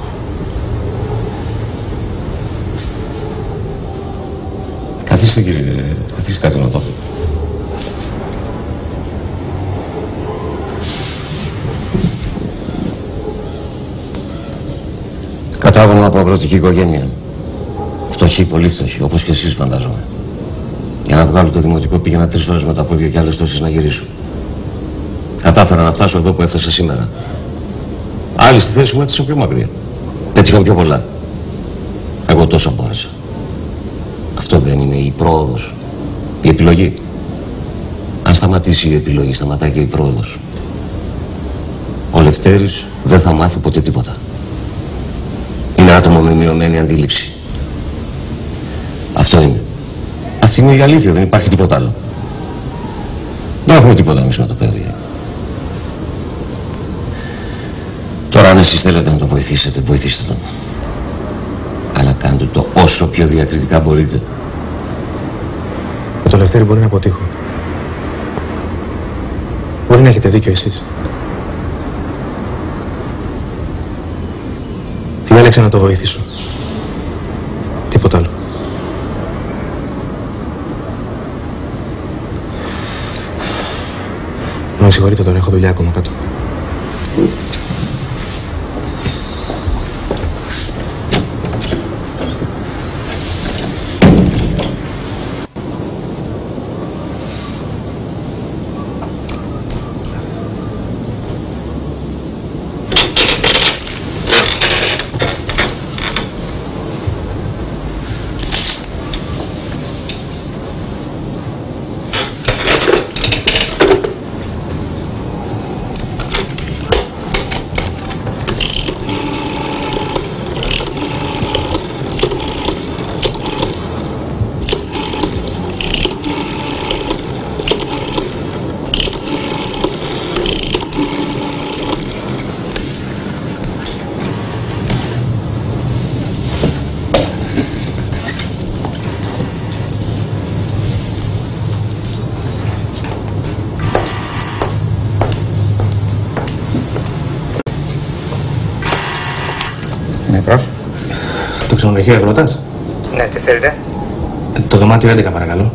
Καθίστε κύριε, καθίστε κάτω να το. Κατάγομαι από αγροτική οικογένεια. Φτωχή, πολύ φτωχή, όπως και εσείς φαντάζομαι. Για να βγάλω το δημοτικό πήγαινα τρεις ώρες με τα πόδια και άλλες τόσες να γυρίσω. Κατάφερα να φτάσω εδώ που έφτασα σήμερα. Άλλοι στη θέση μου έφτασαν πιο μακριά. Πέτυχαν πιο πολλά. Εγώ τόσα μπόρεσα. Αυτό δεν είναι η πρόοδος. Η επιλογή. Αν σταματήσει η επιλογή, σταματάει και η πρόοδος. Ο Λευτέρης δεν θα μάθει ποτέ τίποτα. Είναι άτομο με μειωμένη αντίληψη. Αυτό είναι. Αυτή είναι η αλήθεια, δεν υπάρχει τίποτα άλλο. Δεν έχουμε τίποτα εμείς με το παιδί. Τώρα αν εσείς θέλετε να τον βοηθήσετε, βοηθήστε τον. Αλλά κάντε το όσο πιο διακριτικά μπορείτε. Με το Λευτέρη μπορεί να αποτύχω. Μπορεί να έχετε δίκιο εσείς. Διάλεξα να το βοηθήσω. Τίποτα άλλο. Με συγχωρείτε τώρα, έχω δουλειά ακόμα κάτω. Ναι, προς. Το ξενοδοχείο Ευρωτάς. Ναι, τι θέλετε. Ε, Το δωμάτιο 11 παρακαλώ.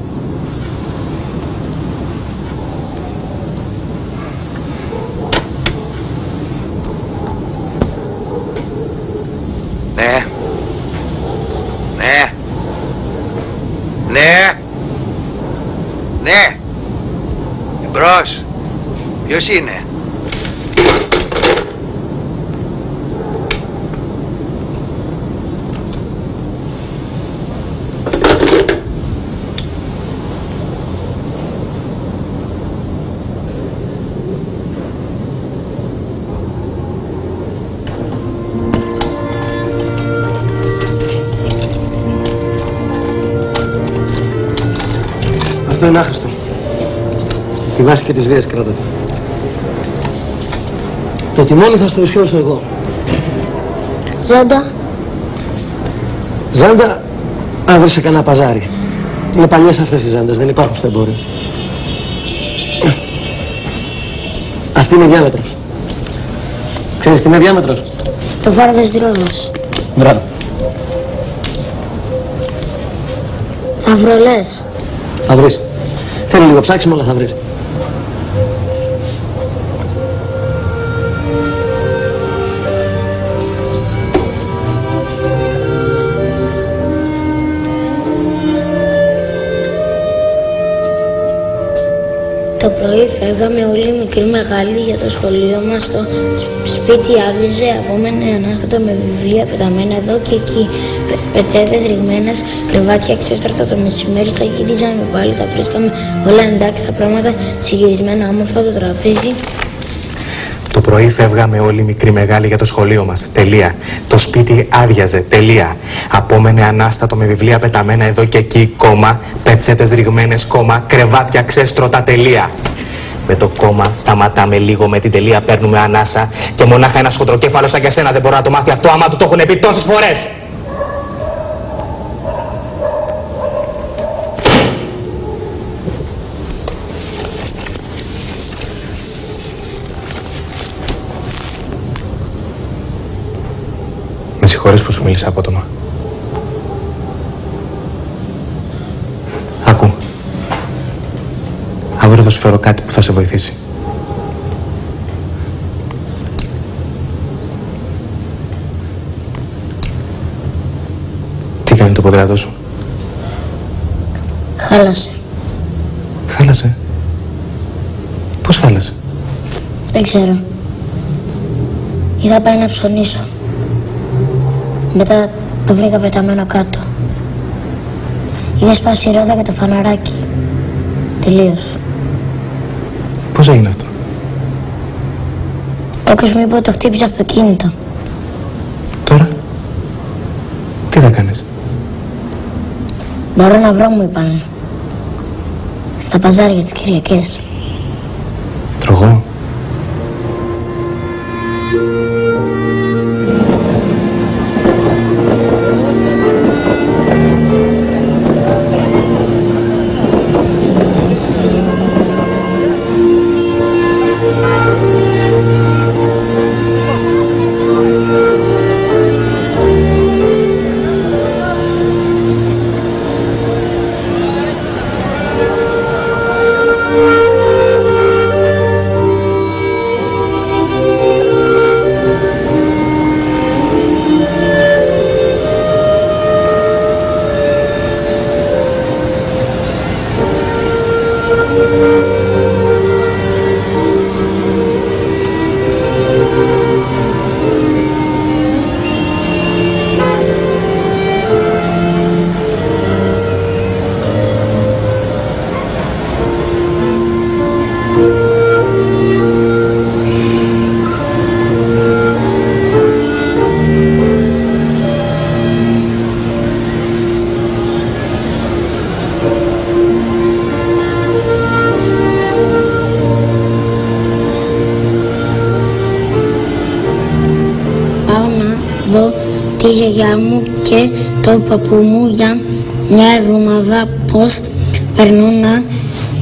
Τη βάση και της βίας κράτατε. Το τιμόνι θα στο ισιώσω εγώ. Ζάντα, Ζάντα, Αν βρει σε κανένα παζάρι. Είναι παλιές αυτές οι ζάντες, δεν υπάρχουν στο εμπόριο. Αυτή είναι διάμετρος. Ξέρεις τι είναι διάμετρος; Το βάρο της δρόμος. Μπράβο. Θα βρω λες. Θα βρεις. Θέλει λίγο ψάξιμο, αλλά θα βρεις. Φεύγαμε όλοι μικροί μεγάλοι για το σχολείο μας Το σπίτι άδειζε, απόμενε ανάστατο με βιβλία πεταμένα εδώ και εκεί Πε- Πετσέτες ρηγμένες, κρεβάτια ξέστρατα το μεσημέρι στα γυρίζαμε πάλι, τα βρίσκαμε όλα εντάξει τα πράγματα συγκυρισμένα όμορφα το τραπέζι Το πρωί φεύγαμε όλοι μικροί μεγάλοι για το σχολείο μας. Τελεία. Το σπίτι άδειαζε. Τελεία. Απόμενε ανάστατο με βιβλία πεταμένα εδώ και εκεί. Κόμμα. Πετσέτες ρηγμένες. Κόμμα. Κρεβάτια ξέστρωτα. Τελεία. Με το κόμμα σταματάμε λίγο με την τελεία, παίρνουμε ανάσα και μονάχα ένα σχοντροκέφαλο σαν και σένα δεν μπορεί να το μάθει αυτό άμα του το έχουν πει τόσες φορές. Με συγχωρείς που σου μίλησα απότομα. Αύριο θα σου φέρω κάτι που θα σε βοηθήσει. Τι κάνει το ποδήλατό σου; Χάλασε. Χάλασε; Πώς χάλασε; Δεν ξέρω. Είχα πάει να ψωνίσω. Μετά το βρήκα πεταμένο κάτω. Είχε σπάσει η ρόδα και το φαναράκι. Τελείως. Πώς έγινε αυτό; Κάποιος μου είπε ότι το χτύπησε αυτοκίνητο. Τώρα; Τι θα κάνεις; Μπορώ να βρω, μου είπανε. Στα παζάρια τις Κυριακές. Τρογώ. Παππού μου για μια εβδομάδα πώς περνούν να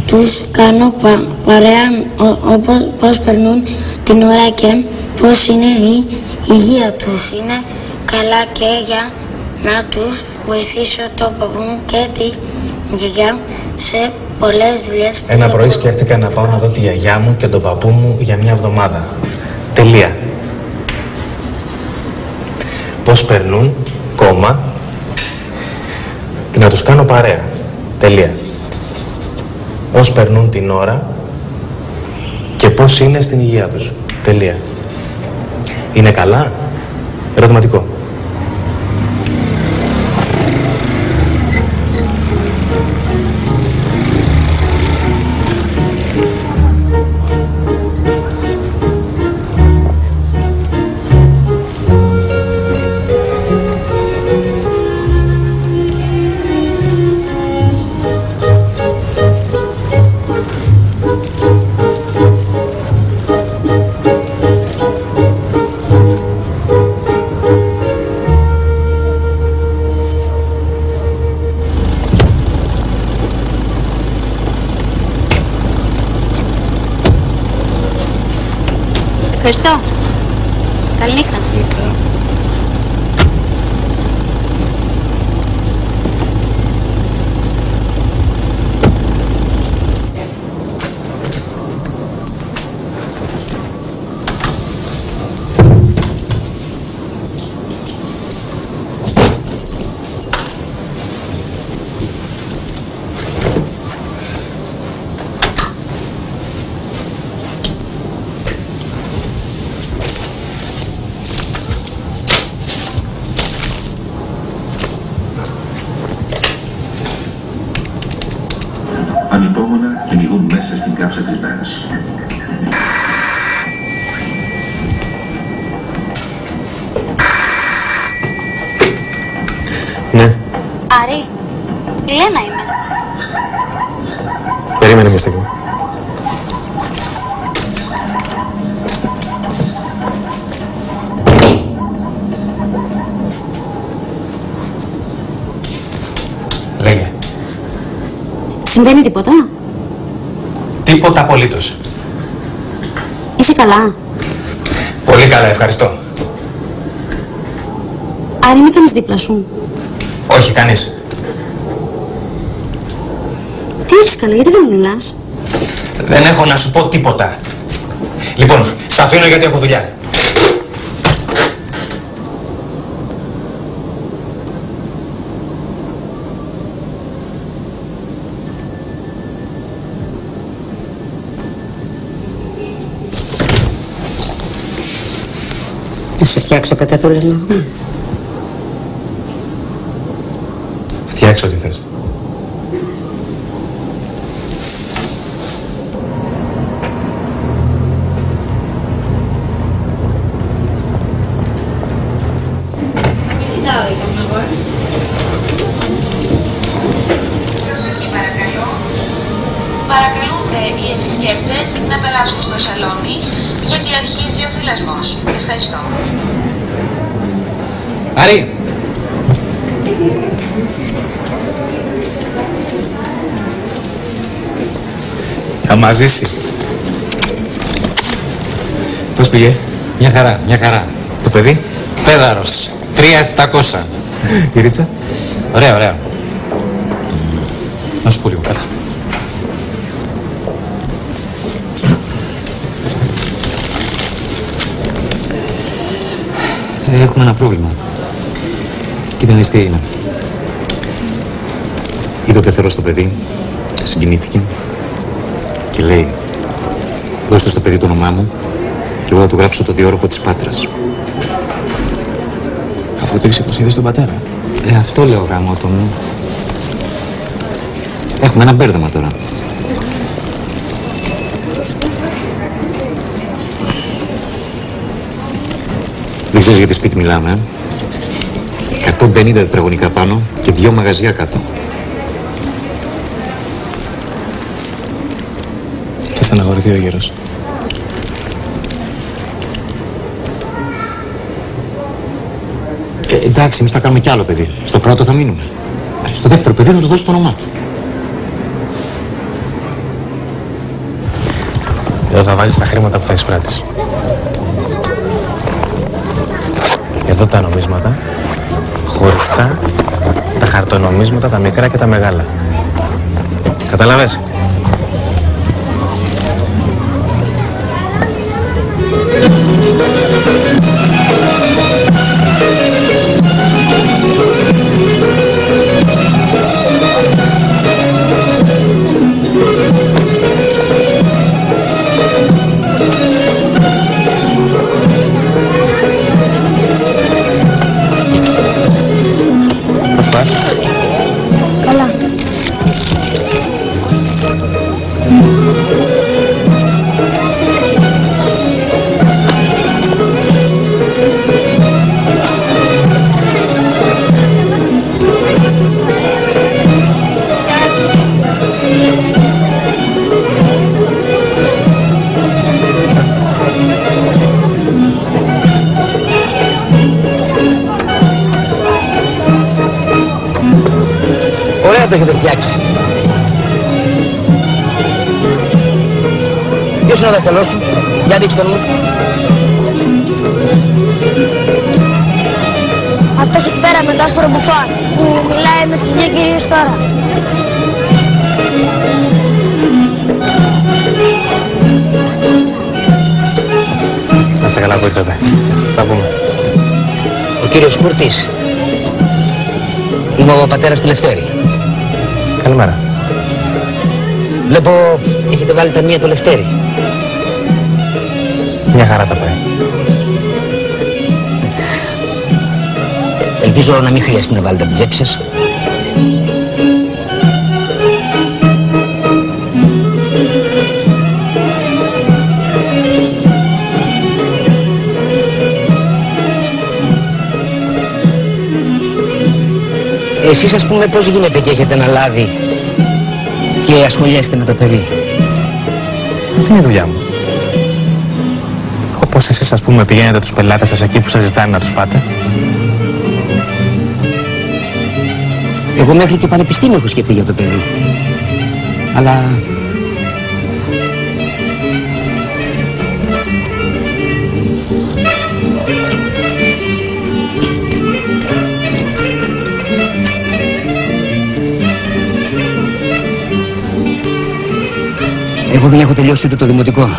τους κάνω πα, παρέα ο- όπως, πώς περνούν την ώρα και πώς είναι η υγεία τους. Είναι καλά και για να τους βοηθήσω το παππού μου και τη γιαγιά σε πολλές δουλειές που Ένα δεν πρωί σκέφτηκα να πάω να δω τη γιαγιά μου και τον παππού μου για μια εβδομάδα. Τελεία. Πώς περνούν, κόμμα, και να τους κάνω παρέα. Τελεία. Πώς περνούν την ώρα και πώς είναι στην υγεία τους. Τελεία. Είναι καλά; Ερωτηματικό. Τίποτα απολύτως. Είσαι καλά. Πολύ καλά, ευχαριστώ. Άρη, είναι κανείς δίπλα σου. Όχι, κανείς. Τι έχεις καλά, γιατί δεν μιλάς; Δεν έχω να σου πω τίποτα. Λοιπόν, σ' αφήνω γιατί έχω δουλειά. Να σου φτιάξω πατατούλες να βγάλω. Φτιάξω ό,τι θες. Παρακαλούνται οι επισκέπτες να περάσουν στο σαλόνι γιατί αρχίζει ο θυλασμός. Ευχαριστώ. Άρη! Θα μας ζήσει. Πώς πήγε; Μια χαρά, μια χαρά. Το παιδί; Πέδαρος. 3.700. [LAUGHS] Η Ρίτσα; Ωραία, ωραία. Να σου πω λίγο, κάτσε. Έχουμε ένα πρόβλημα. Κοίτα να δεις τι έγινε. Είδε ο πεθερός το παιδί, συγκινήθηκε και λέει «Δώστε στο παιδί το όνομά μου και εγώ θα του γράψω το διόροφο της Πάτρας». Αφού το έχεις υποσχεθεί στον πατέρα; Ε, αυτό λέω γάμο το μου. Έχουμε ένα μπέρδεμα τώρα. Ξέρεις για τι σπίτι μιλάμε, ε; 150 τετραγωνικά πάνω και δυο μαγαζιά κάτω. Θα στεναχωρηθεί ο γέρος. Ε, εντάξει, εμείς θα κάνουμε κι άλλο παιδί. Στο πρώτο θα μείνουμε. Ε, Στο δεύτερο παιδί θα του δώσω το όνομά του. Εδώ θα βάλεις τα χρήματα που θα εισπράττεις. Εδώ τα νομίσματα, χωριστά, τα χαρτονομίσματα, τα μικρά και τα μεγάλα. Καταλαβες; Ωραία το έχετε φτιάξει. Ποιος είναι ο δάσκαλός σου, για δείξτε τον μου. Αυτός εκεί πέρα με το άσπρο μπουφάν που μιλάει με τους δύο κυρίους τώρα. Να είστε καλά που ήρθατε. Σας τα πούμε. Ο κύριος Κούρτης. Είμαι ο πατέρας του Λευτέρη. Καλημέρα. Βλέπω έχετε βάλει τα μία το Λευτέρη. Μια χαρά τα πάει. Ελπίζω να μην χρειαστεί να βάλετε από την τσέπη σας. Εσείς ας πούμε πώς γίνεται και έχετε αναλάβει και ασχολιέστε με το παιδί; Αυτή είναι η δουλειά μου. Όπως εσείς ας πούμε πηγαίνετε τους πελάτες σας εκεί που σας ζητάνε να τους πάτε. Εγώ μέχρι και πανεπιστήμιο έχω σκεφτεί για το παιδί. Αλλά... Εγώ δεν έχω τελειώσει ούτε το δημοτικό.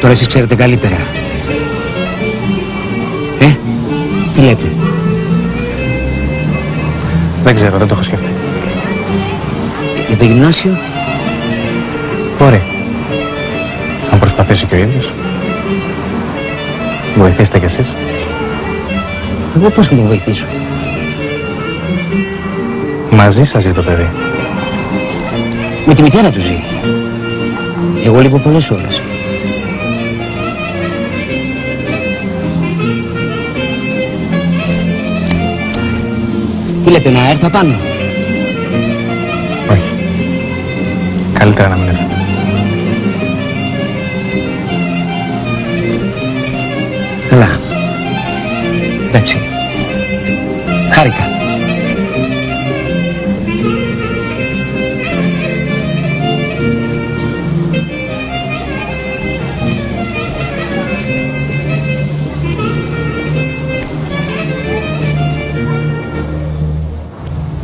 Τώρα εσείς ξέρετε καλύτερα. Ε, τι λέτε; Δεν ξέρω, δεν το έχω σκεφτεί. Για το γυμνάσιο; Μπορεί. Αν προσπαθήσει και ο ίδιος. Βοηθήστε κι εσείς. Εγώ πώς να τον βοηθήσω; Μαζί σας ζει το παιδί. Με τη μητέρα του ζει. Εγώ λείπω πολλές ώρες. Τι λέτε, να έρθω πάνω. Όχι. Καλύτερα να μην έρθετε. Καλά. Εντάξει. Χάρηκα.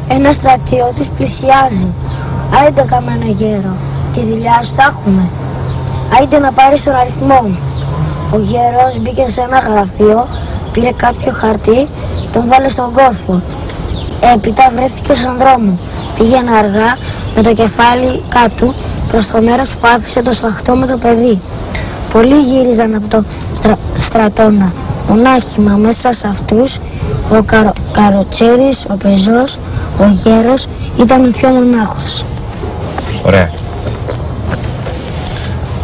Ένα στρατιώτης πλησιάζει. Άιντε καμένο γέρο, τη δουλειά σου τα έχουμε. Άιντε να πάρεις τον αριθμό μου. Ο γέρος μπήκε σε ένα γραφείο, πήρε κάποιο χαρτί, τον βάλε στον κόρφο. Έπειτα βρέθηκε στον δρόμο. Πήγαινε αργά με το κεφάλι κάτω προς το μέρος που άφησε το σφαχτό με το παιδί. Πολλοί γύριζαν από το στρα... στρατόνα. Μονάχημα μέσα σε αυτούς ο καρο... Καροτσέρης, ο Πεζός, ο Γέρος ήταν ο πιο μονάχος. Ωραία.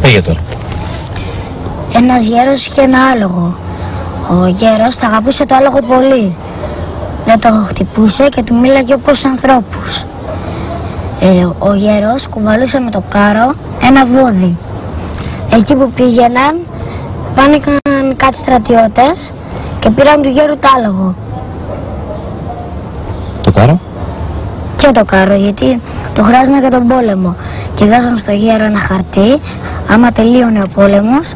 Πήγε τώρα. Ένας γέρος είχε ένα άλογο. Ο γέρος τα αγαπούσε το άλογο πολύ. Δεν το χτυπούσε και του μίλαγε όπως ανθρώπους. Ε, ο γέρος κουβαλούσε με το κάρο ένα βόδι. Εκεί που πήγαιναν πάνηκαν κάτι στρατιώτες και πήραν του γέρου το άλογο. Το κάρο. Και το κάρο γιατί το χρειάζανε για τον πόλεμο. Και δώσαν στο γέρο ένα χαρτί, άμα τελείωνε ο πόλεμος,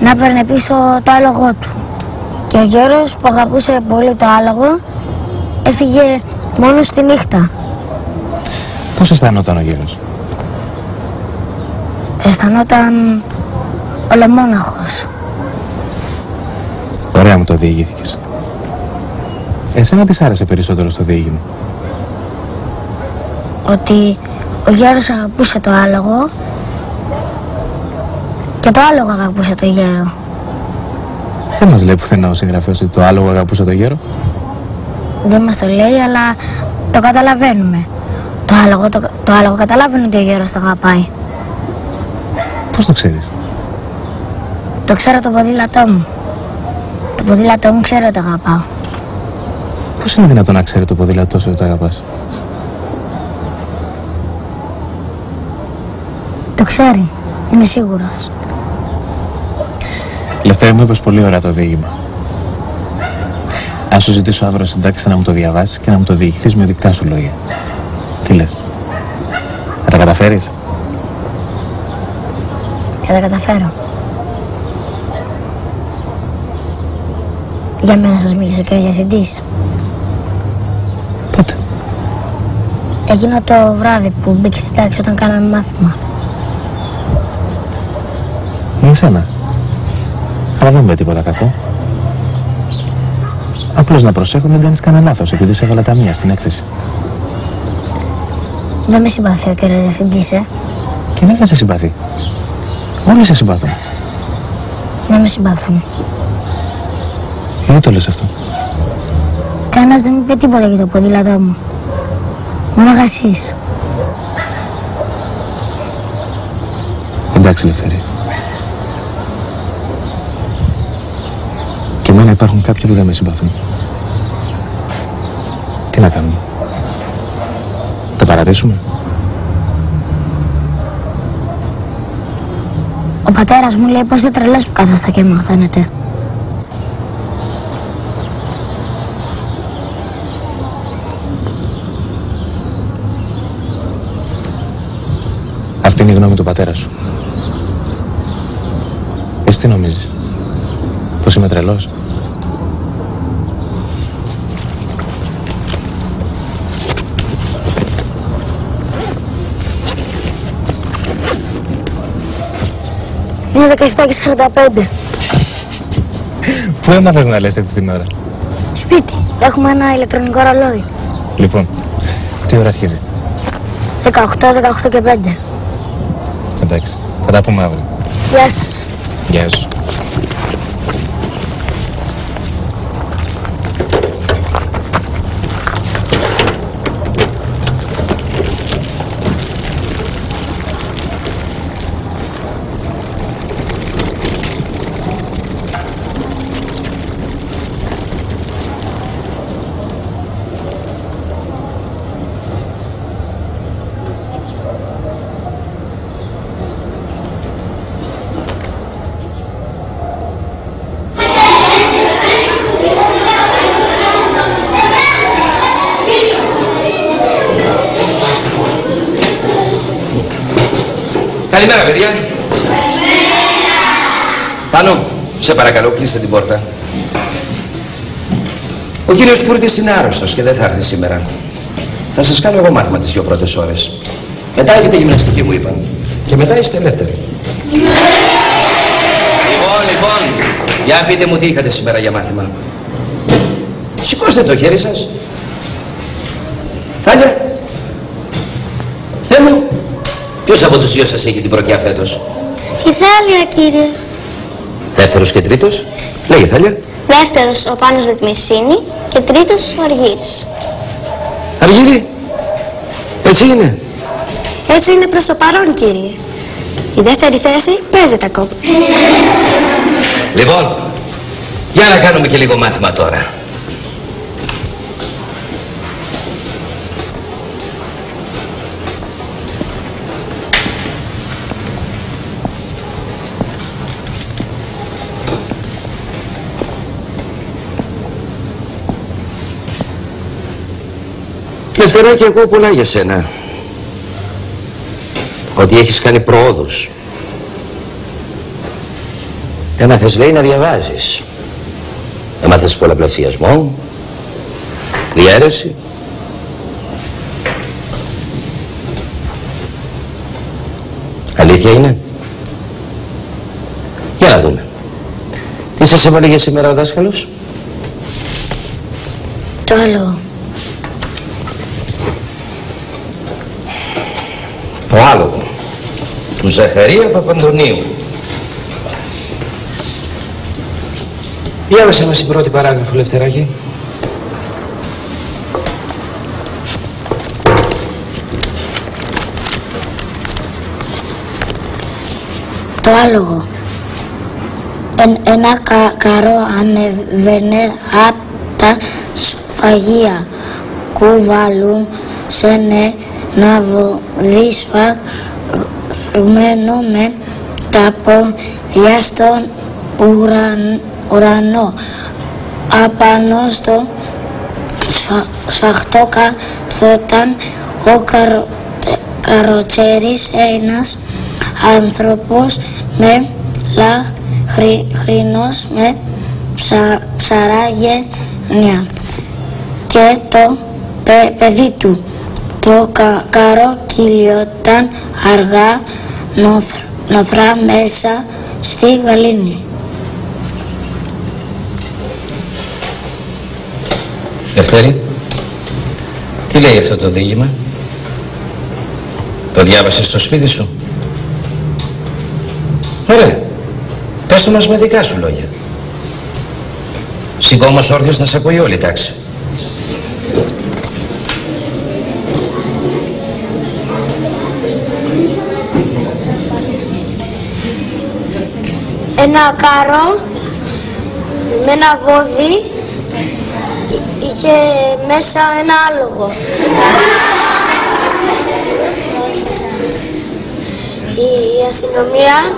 να παίρνει πίσω το άλογο του. Και ο γέρος που αγαπούσε πολύ το άλογο, έφυγε μόνος στη νύχτα. Πώς αισθανόταν ο γέρος; Αισθανόταν ολομόναχος. Ωραία μου το διηγήθηκες. Εσένα τι σ' άρεσε περισσότερο στο διήγημα; Ότι ο γέρος αγαπούσε το άλογο και το άλογο αγαπούσε το γέρο. Δεν μας λέει πουθενά ο συγγραφέας ότι το άλογο αγαπούσε το γέρο. Δεν μας το λέει, αλλά το καταλαβαίνουμε. Το άλογο, το, το άλογο καταλάβαινε ότι ο γέρος το αγαπάει. Πώς το ξέρεις; Το ξέρω το ποδήλατό μου. Το ποδήλατό μου ξέρω ότι το αγαπάω. Πώς είναι δυνατόν να ξέρει το ποδήλατό σου ότι το αγαπάς; Το ξέρει. Είμαι σίγουρος. Λευτέρη μου είπες πολύ ωραία το διήγημα. Αν σου ζητήσω αύριο συντάξεις να μου το διαβάσεις και να μου το διηγηθείς με δικά σου λόγια. Τι λες; Θα τα καταφέρεις; Θα τα καταφέρω. Για μένα σας μίλησε ο κ. Ζασιντής. Έγινα το βράδυ που μπήκε στην τάξη όταν κάναμε μάθημα. Με σένα. Αλλά δεν με τίποτα κακό. Απλώς να προσέχω μην κάνεις κανένα λάθος επειδή σε έβαλα τα μία στην έκθεση. Δεν με συμπαθεί ο κύριος Διευθυντής, ε. Και δεν θα σε συμπαθεί. Όλοι σε συμπαθούν. Δεν με συμπαθούν. Γιατί το λες αυτό; Κανένας δεν μου είπε τίποτα για το ποδήλατό μου. Μόνο εσείς. Εντάξει, Ελευθερία. Και εμένα υπάρχουν κάποιοι που δεν με συμπαθούν. Τι να κάνουμε; Το παρατήσουμε; Ο πατέρας μου λέει πως δεν τρελές που κάθεστε και μαθαίνετε. Είναι η γνώμη του πατέρα σου. Εσύ τι νομίζεις; Πως είμαι τρελός; Είναι 17 και 45. Πού έμαθες να λες έτσι την ώρα; Σπίτι. Έχουμε ένα ηλεκτρονικό ρολόι. Λοιπόν, τι ώρα αρχίζει; 18, 18 και 5. Εντάξει, θα τα πούμε αύριο. Γεια σας. Γεια σου. Καλημέρα, παιδιά. Πάνω, σε παρακαλώ, κλείστε την πόρτα. Ο κύριος Κούρτης είναι άρρωστος και δεν θα έρθει σήμερα. Θα σας κάνω εγώ μάθημα τις δύο πρώτες ώρες. Μετά έχετε γυμναστική, μου είπαν. Και μετά είστε ελεύθεροι. Λοιπόν, λοιπόν, για πείτε μου τι είχατε σήμερα για μάθημα. Σηκώστε το χέρι σας. Θάλια. Θεέ μου, ποιος από τους δυο σας έχει την πρωτιά φέτος; Η Θάλια, κύριε. Δεύτερος και τρίτος. Λέγε Θάλια. Δεύτερος ο Πάνος με τη Μυρσίνη και τρίτος ο Αργύρης. Αργύρι. Έτσι είναι. Έτσι είναι προς το παρόν, κύριε. Η δεύτερη θέση παίζεται ακόμα. Λοιπόν, για να κάνουμε και λίγο μάθημα τώρα. Λευθεράκη, ακούω πολλά για σένα. Ότι έχεις κάνει προόδους. Έμαθες, λέει, να διαβάζεις. Έμαθες πολλαπλασιασμό, διαίρεση. Αλήθεια είναι; Για να δούμε. Τι σας έβαλε για σήμερα ο δάσκαλος; Το άλλο. Το άλογο. Του Ζαχαρία Παπαντονίου. Διάβασε μας την πρώτη παράγραφο, Λευτεράκη. Το άλογο. Εν- ένα κα- καρό ανεβαίνε απ' τα σφαγεία. Κουβαλούν σε ένα βοδίσφα σφαγμένο με τα πόδια στον ουραν- ουρανό. Απάνω στο σφα- σφαχτό καθόταν ο καρο, τε- καροτσέρης ένας άνθρωπος με λαχρινός με ψα, ψαράγενια και το πε- παιδί του. Το κα, καρό κυλιόταν αργά νοθ, νοθρά μέσα στη γαλήνη. Δευτέρη, τι λέει αυτό το δίγημα; Το διάβασες στο σπίτι σου; Ωραία. Πες το μας με δικά σου λόγια. Σηκώ όμως όρθιος να σε ακούει όλη η τάξη. Ένα κάρο με ένα βόδι είχε μέσα ένα άλογο. Η αστυνομία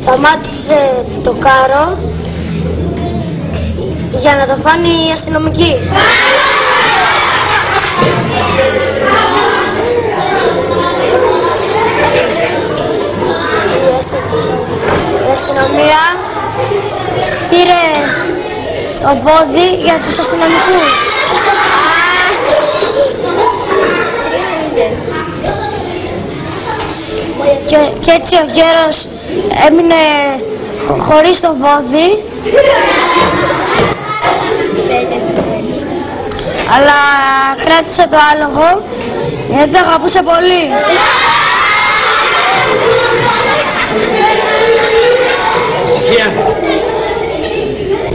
σταμάτησε το κάρο για να το φάνε οι αστυνομικοί. Αστυνομία πήρε το βόδι για τους αστυνομικούς. Και, και έτσι ο γέρος έμεινε χω- χωρίς το βόδι. Αλλά κράτησε το άλογο γιατί το αγαπούσε πολύ.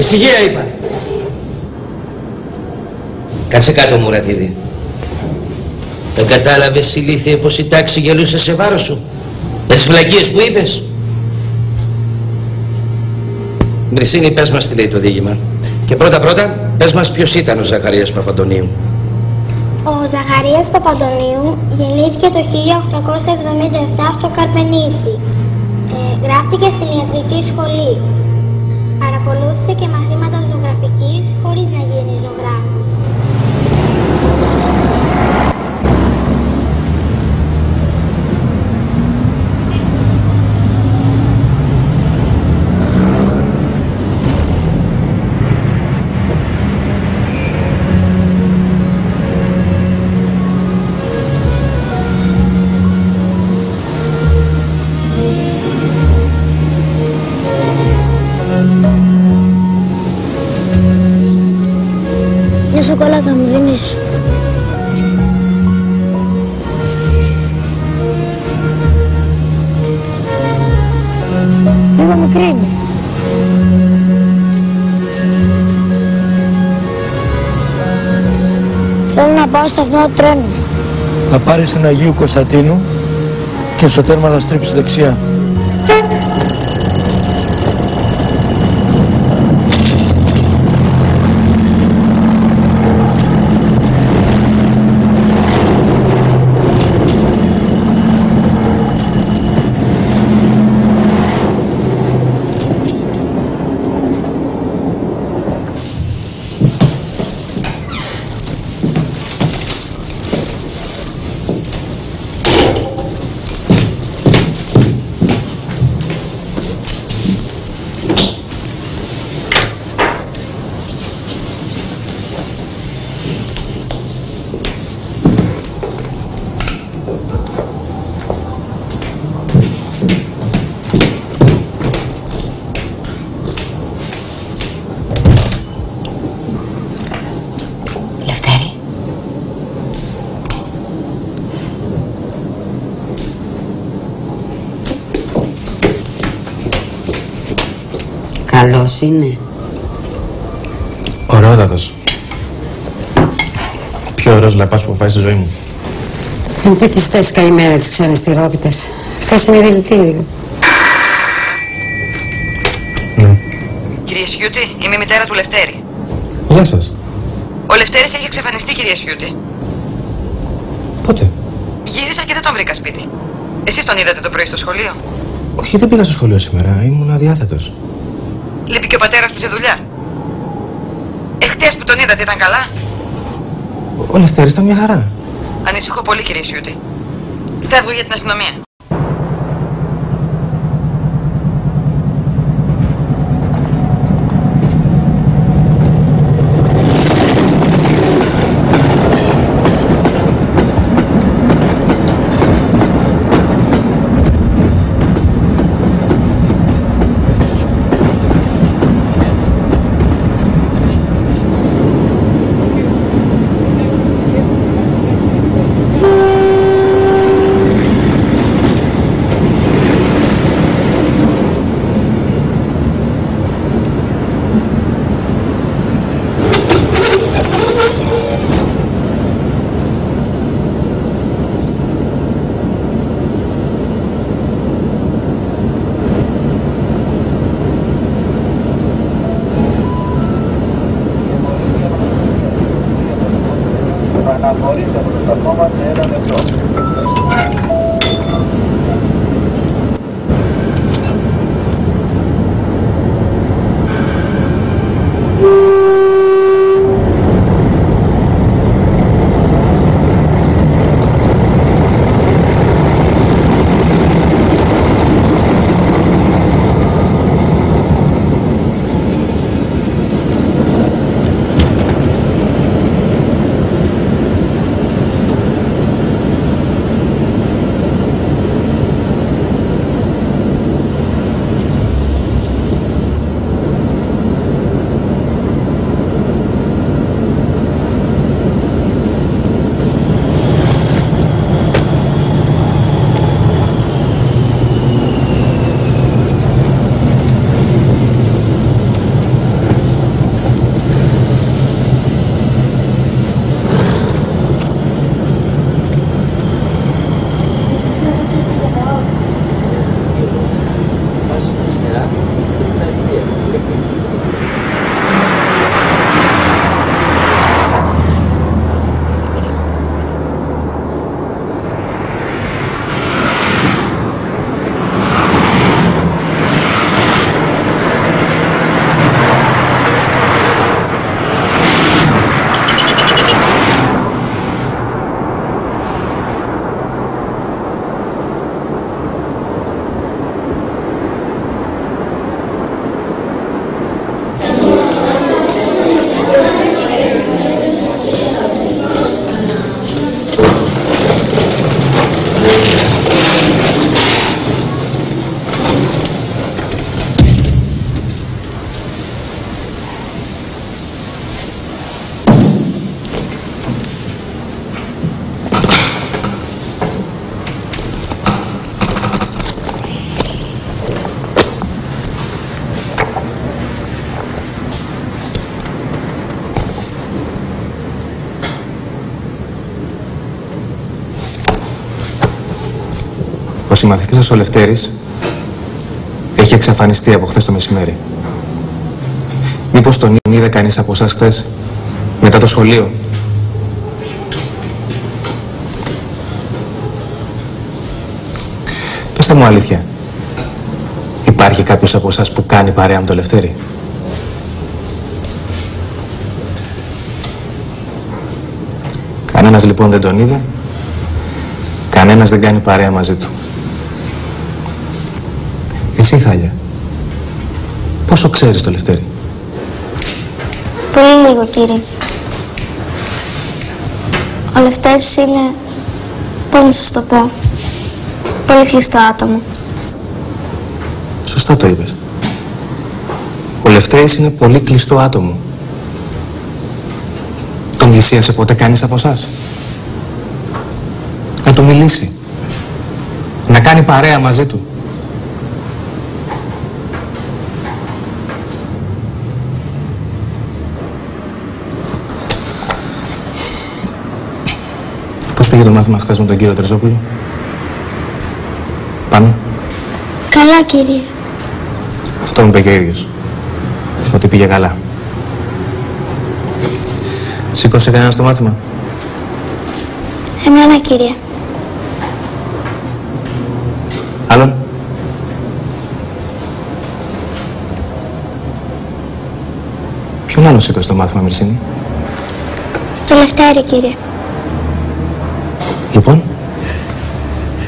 Ησυχία είπα. Κάτσε κάτω Μουρατίδη. Δεν κατάλαβες ηλίθιε πως η τάξη γελούσε σε βάρος σου. Με τις βλακίες που είπες. Μυρσίνη πες μας τι λέει το δίγημα. Και πρώτα πρώτα πες μας ποιος ήταν ο Ζαχαρίας Παπαντονίου. Ο Ζαχαρίας Παπαντονίου γεννήθηκε το 1877 στο Καρπενήσι. Ε, γράφτηκε στην ιατρική σχολή. Παρακολούθησε και μαθήματα ζωγραφικής χωρίς να γίνει ζωγράφος. Σταθμό του τρένου. Θα πάρεις την Αγίου Κωνσταντίνου και στο τέρμα θα στρίψεις δεξιά. Λευτέρη. Καλός είναι. Ωραιότατος. Πιο ωραίος λαπάς που έχω φάει στη ζωή μου. Αν δεν τις θες καημένα τις ξένες τυρόπιτες. Αυτές είναι δηλητήριο. Κυρία Σιούτη, είμαι η μητέρα του Λευτέρη. Γεια σας. Ο Λευτέρης έχει εξαφανιστεί, κυρία Σιούτη. Πότε; Γύρισα και δεν τον βρήκα σπίτι. Εσείς τον είδατε το πρωί στο σχολείο; Όχι, δεν πήγα στο σχολείο σήμερα. Ήμουν αδιάθετος. Λείπει και ο πατέρας του σε δουλειά. Εχθές που τον είδατε ήταν καλά; Ο Λευτέρης ήταν μια χαρά. Ανησυχώ πολύ, κυρία Σιούτη. Φεύγω για την αστυνομία. Ο συμμαθητής σας ο Λευτέρης έχει εξαφανιστεί από χθες το μεσημέρι. Μήπως τον είδε κανείς από εσάς χθες, μετά το σχολείο; Πεςτε μου αλήθεια. Υπάρχει κάποιος από εσάς που κάνει παρέα με το Λευτέρη; Κανένας λοιπόν δεν τον είδε. Κανένας δεν κάνει παρέα μαζί του. Εσύ Θάλια. Πόσο ξέρεις το Λευτέρη. Πολύ λίγο, κύριε. Ο Λευτέρης είναι, πώς να σας το πω, πολύ κλειστό άτομο. Σωστά το είπες. Ο Λευτέρης είναι πολύ κλειστό άτομο. Τον πλησίασε ποτέ κανείς από εσάς; Να του μιλήσει. Να κάνει παρέα μαζί του. Πήγε το μάθημα χθες με τον κύριο Τερζόπουλο; Πάνω. Καλά, κύριε. Αυτό μου είπε και ο ίδιος. Ότι πήγε καλά. Σήκωσε κανένα το μάθημα. Εμένα, κύριε. Άλλον. Ποιον άλλο σήκωσε το μάθημα, Μυρσίνη; Το Λευτέρη, κύριε. Λοιπόν,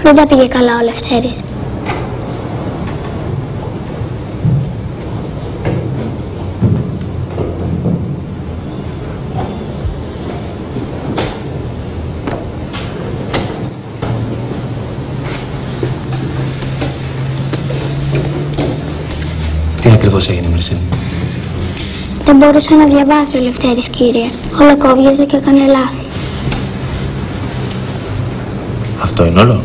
Δεν τα πήγε καλά ο Λευτέρης. τι ακριβώς έγινε, Μυρσίνη. Δεν μπορούσε να διαβάσει ο Λευτέρης, κύριε. Όλα κόβιαζε και έκανε λάθη. Αυτό είναι όλο.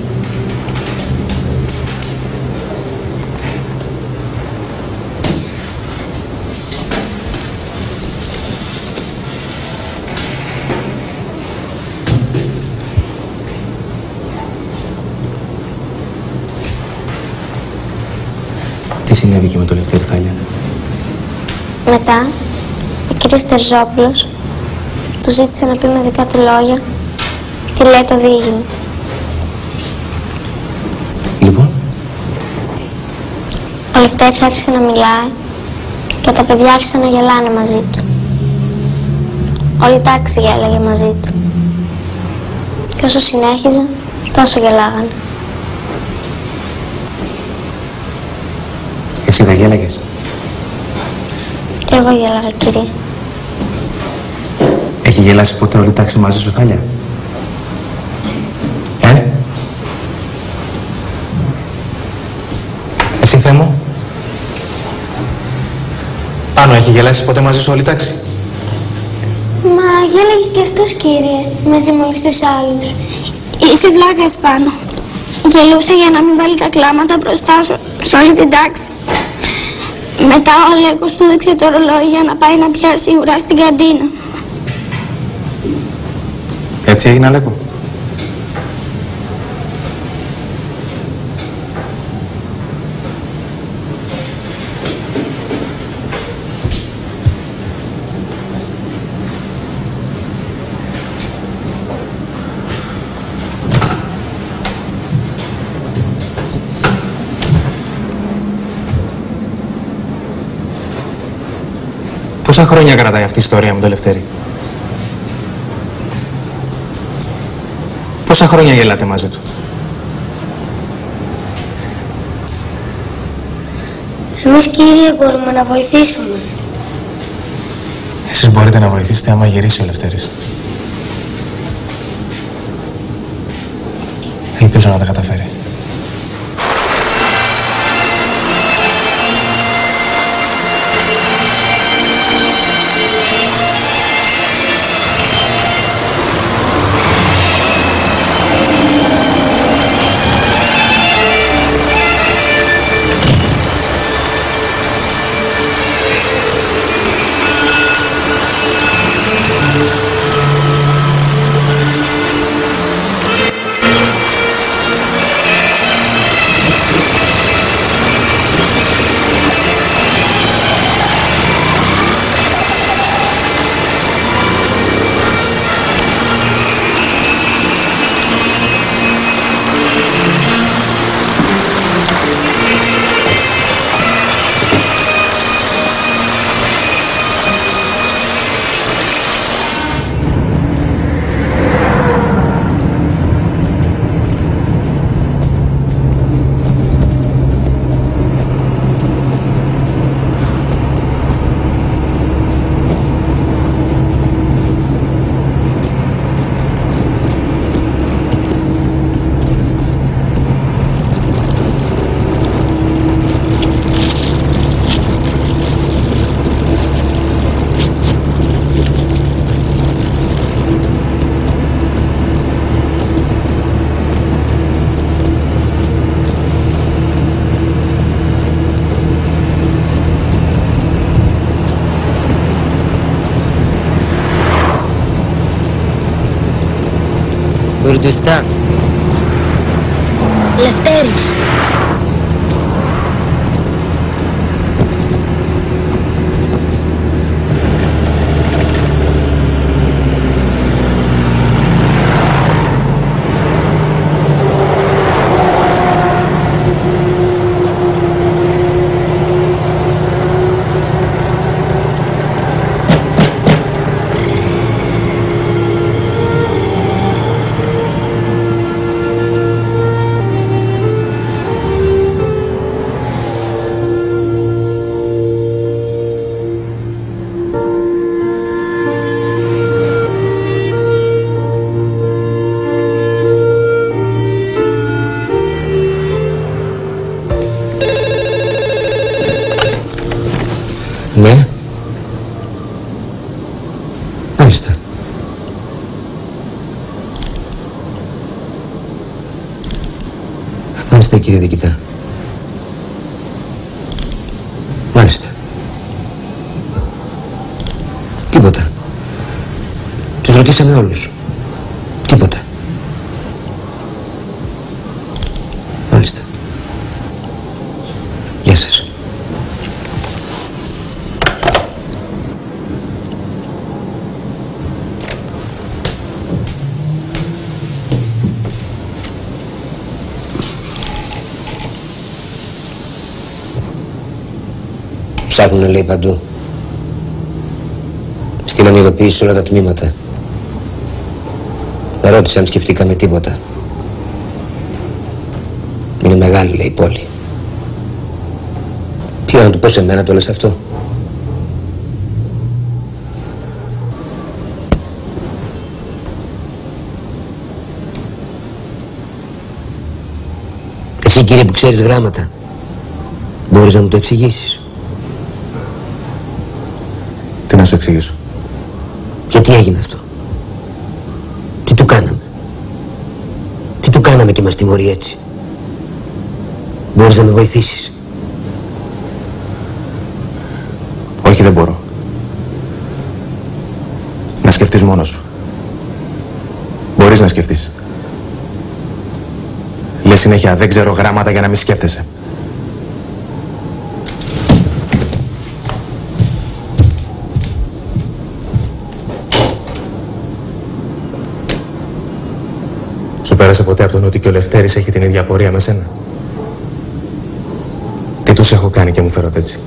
Τι συνέβη και με το Λευτέρη Θάλια; Μετά, ο κύριος Τερζόπουλος του ζήτησε να πει με δικά του λόγια τι λέει το διήγημα. Λοιπόν, Ο Λευτέρης άρχισε να μιλάει και τα παιδιά άρχισαν να γελάνε μαζί του. Όλη η τάξη γέλαγε μαζί του. Και όσο συνέχιζε, τόσο γελάγανε. εσύ δεν γέλαγες; Και εγώ γέλαγα, κύριε. Έχει γελάσει ποτέ όλη η τάξη μαζί σου, Θάλια; Ε; Εσύ, Θεέ μου. Πάνω, έχει γελάσει ποτέ μαζί σου όλη η τάξη; Μα γέλαγε και αυτός, κύριε, μαζί με όλους τους άλλους. Είσαι βλάκας πάνω. Γελούσε για να μην βάλει τα κλάματα μπροστά σου, σε όλη την τάξη. Μετά ο Αλέκος του δείξε το ρολόι για να πάει να πιάσει ουρά στην καντίνα. Έτσι έγινε, Αλέκο. Πόσα χρόνια κρατάει αυτή η ιστορία με το Λευτέρη; Πόσα χρόνια γελάτε μαζί του; Εμείς, κύριε, μπορούμε να βοηθήσουμε. Εσείς μπορείτε να βοηθήσετε άμα γυρίσει ο Λευτέρης. Ελπίζω να τα καταφέρει. Está? Ρωτήσαμε όλους. Τίποτα. Μάλιστα. Γεια σας. Ψάχνουνε λέει παντού. Στείλαν ειδοποίηση σε όλα τα τμήματα. Με ρώτησαν αν σκεφτήκαμε τίποτα. Είναι μεγάλη λέει η πόλη. Ποιο να του πω σε μένα το λες αυτό; Εσύ κύριε που ξέρεις γράμματα, μπορείς να μου το εξηγήσεις. Τι να σου εξηγήσω; Και τι έγινε αυτό. Τι του κάναμε. Τι του κάναμε και μας τιμωρεί έτσι. Μπορείς να με βοηθήσεις. Όχι, δεν μπορώ. Να σκεφτείς μόνος σου. Μπορείς να σκεφτείς. Λες συνέχεια, δεν ξέρω γράμματα για να μην σκέφτεσαι. Πέρασε ποτέ από τον ότι και ο Λευτέρης έχει την ίδια πορεία με σένα; Τι τους έχω κάνει και μου φέρονται έτσι.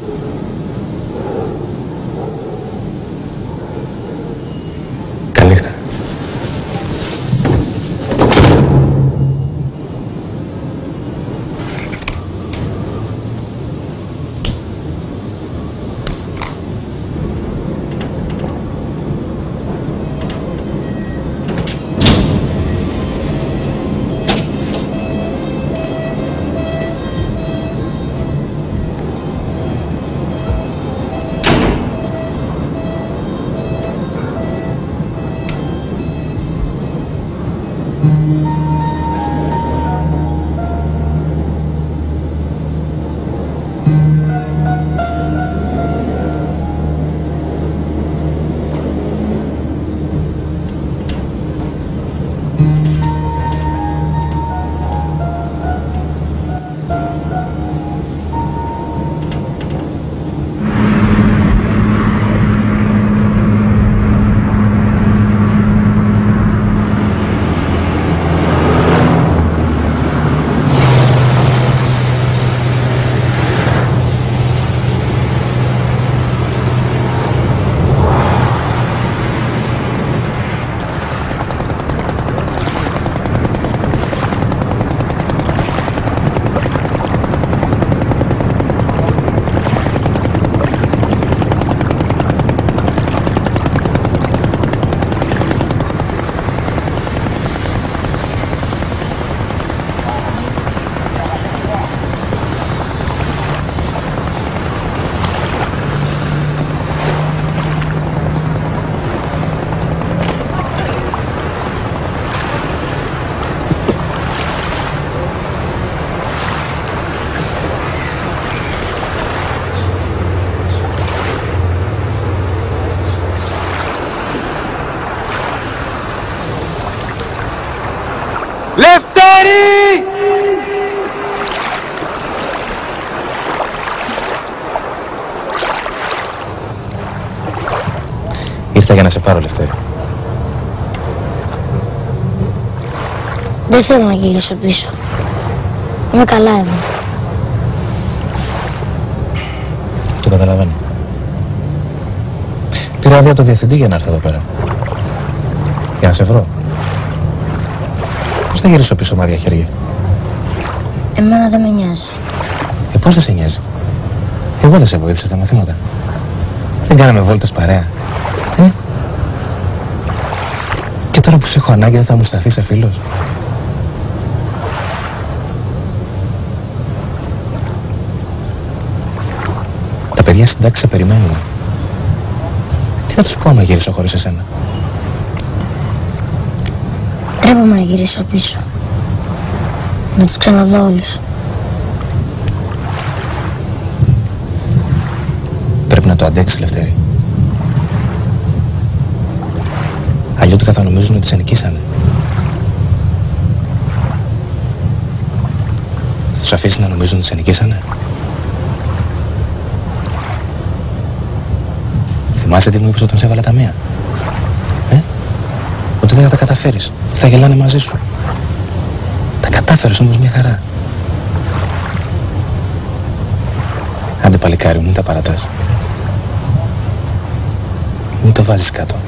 Για να σε πάρω, Λευτέρη. Δεν θέλω να γυρίσω πίσω. Είμαι καλά εδώ. Το καταλαβαίνω. Πήρα άδεια το διευθυντή για να έρθω εδώ πέρα. Για να σε βρω. Πώς θα γυρίσω πίσω με άδεια χέρια; Εμένα δεν με νοιάζει. Ε, πώς δεν σε νοιάζει; Εγώ δεν σε βοήθησα στα μαθήματα. Δεν κάναμε βόλτες παρέα. Ε? Και τώρα που σε έχω ανάγκη δεν θα μου σταθείς σε φίλος. Τα παιδιά στην τάξη σε περιμένουν. Τι θα τους πω άμα γυρίσω χωρίς εσένα; Τρέπομαι να γυρίσω πίσω. Να τους ξαναδώ όλους. Πρέπει να το αντέξεις, Λευτέρη. Αλλιώτικα θα νομίζουν ότι σε νικήσανε. Θα τους αφήσεις να νομίζουν ότι σε νικήσανε. Θυμάσαι τι μου είπες όταν σε έβαλα τα μία; Ε; Ότι δεν θα τα καταφέρεις. Θα γελάνε μαζί σου. Τα κατάφερες όμως μια χαρά. Άντε παλικάρι μου, μην τα παρατάς. Μην το βάζεις κάτω.